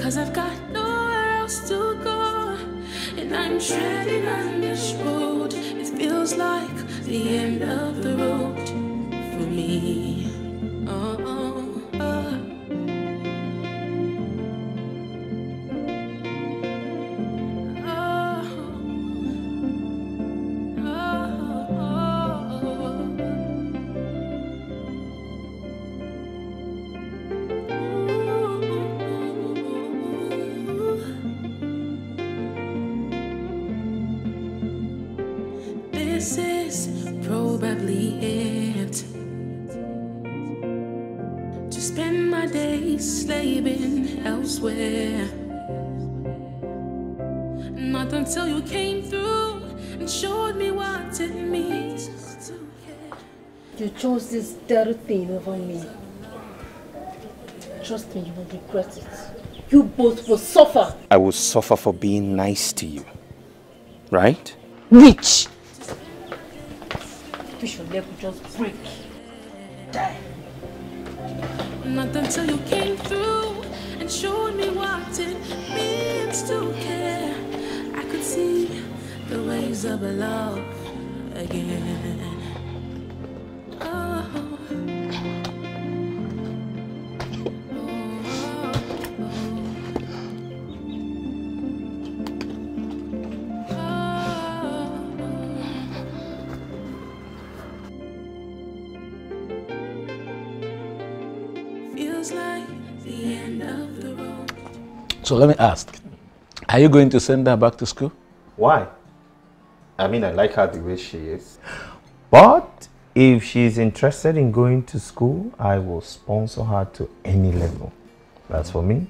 Cause I've got nowhere else to go. And I'm treading on this road. It feels like the end of the road for me. Oh, oh. Not until you came through and showed me what it means to care. You chose this dirty thing over me. Trust me, you will regret it. You both will suffer. I will suffer for being nice to you. Right? Which? Wish your leg would just break. Die. Not until you came through and showed me what it means to care. I could see the waves of love again. Oh. So let me ask, are you going to send her back to school? Why? I mean, I like her the way she is. But if she's interested in going to school, I will sponsor her to any level. That's for me.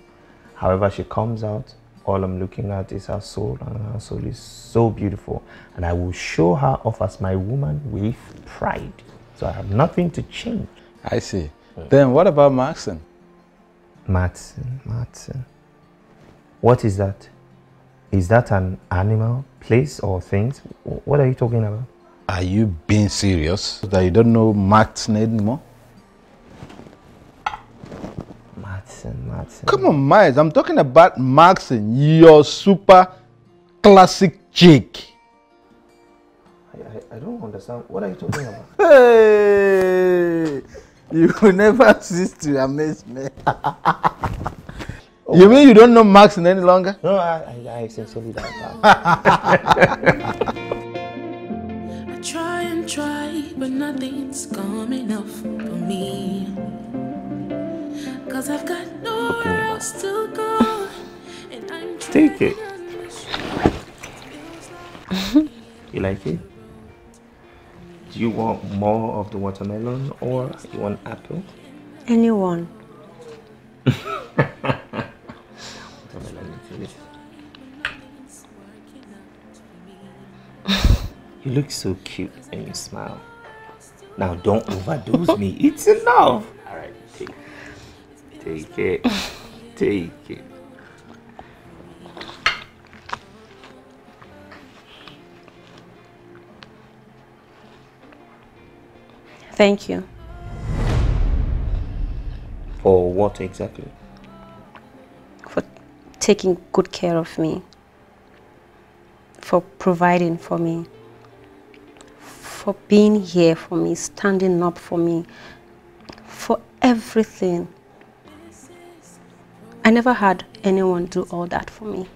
However, she comes out, all I'm looking at is her soul, and her soul is so beautiful. And I will show her off as my woman with pride. So I have nothing to change. I see. Then what about Madison? Madison, Madison. What is that? Is that an animal, place, or things? What are you talking about? Are you being serious? That you don't know Maxon anymore? Matson, Matson. Come on, Miles. I'm talking about Maxon, your super classic chick. I, I, I don't understand. What are you talking about? Hey, you will never cease to amaze me. Oh. You mean you don't know Max any longer? No, I, I, I sincerely doubt I try and try, but nothing's coming up for me. Cause I've got nowhere else to go. And I'm Take it. you like it? Do you want more of the watermelon or you want apple? Anyone. You look so cute when you smile. Now don't overdose me. It's enough. All right, take, take it, take it. Thank you. For what exactly? for taking good care of me, for providing for me, for being here for me, standing up for me, for everything. I never had anyone do all that for me.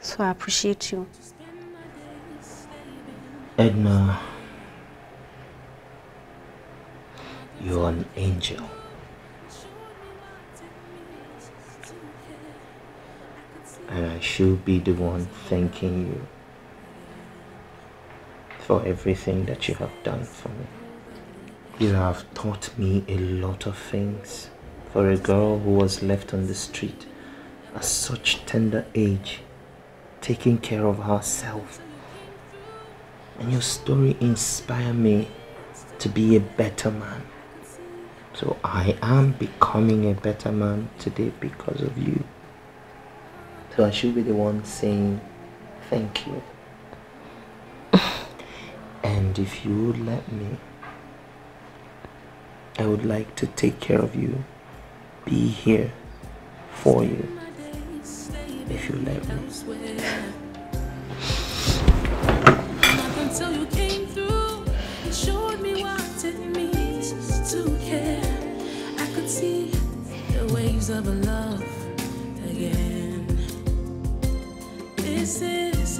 So I appreciate you. Edna, you're an angel. And I should be the one thanking you for everything that you have done for me. You have taught me a lot of things for a girl who was left on the street at such tender age, taking care of herself. And your story inspired me to be a better man. So I am becoming a better man today because of you. So I should be the one saying thank you. and if you would let me, I would like to take care of you, be here for you, if you let me. until you came through showed me what it means to care. I could see the waves of love again. This is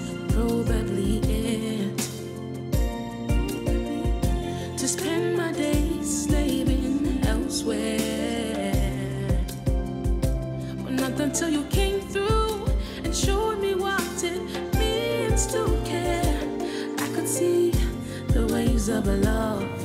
But not until you came through and showed me what it means to care. I could see the waves of love.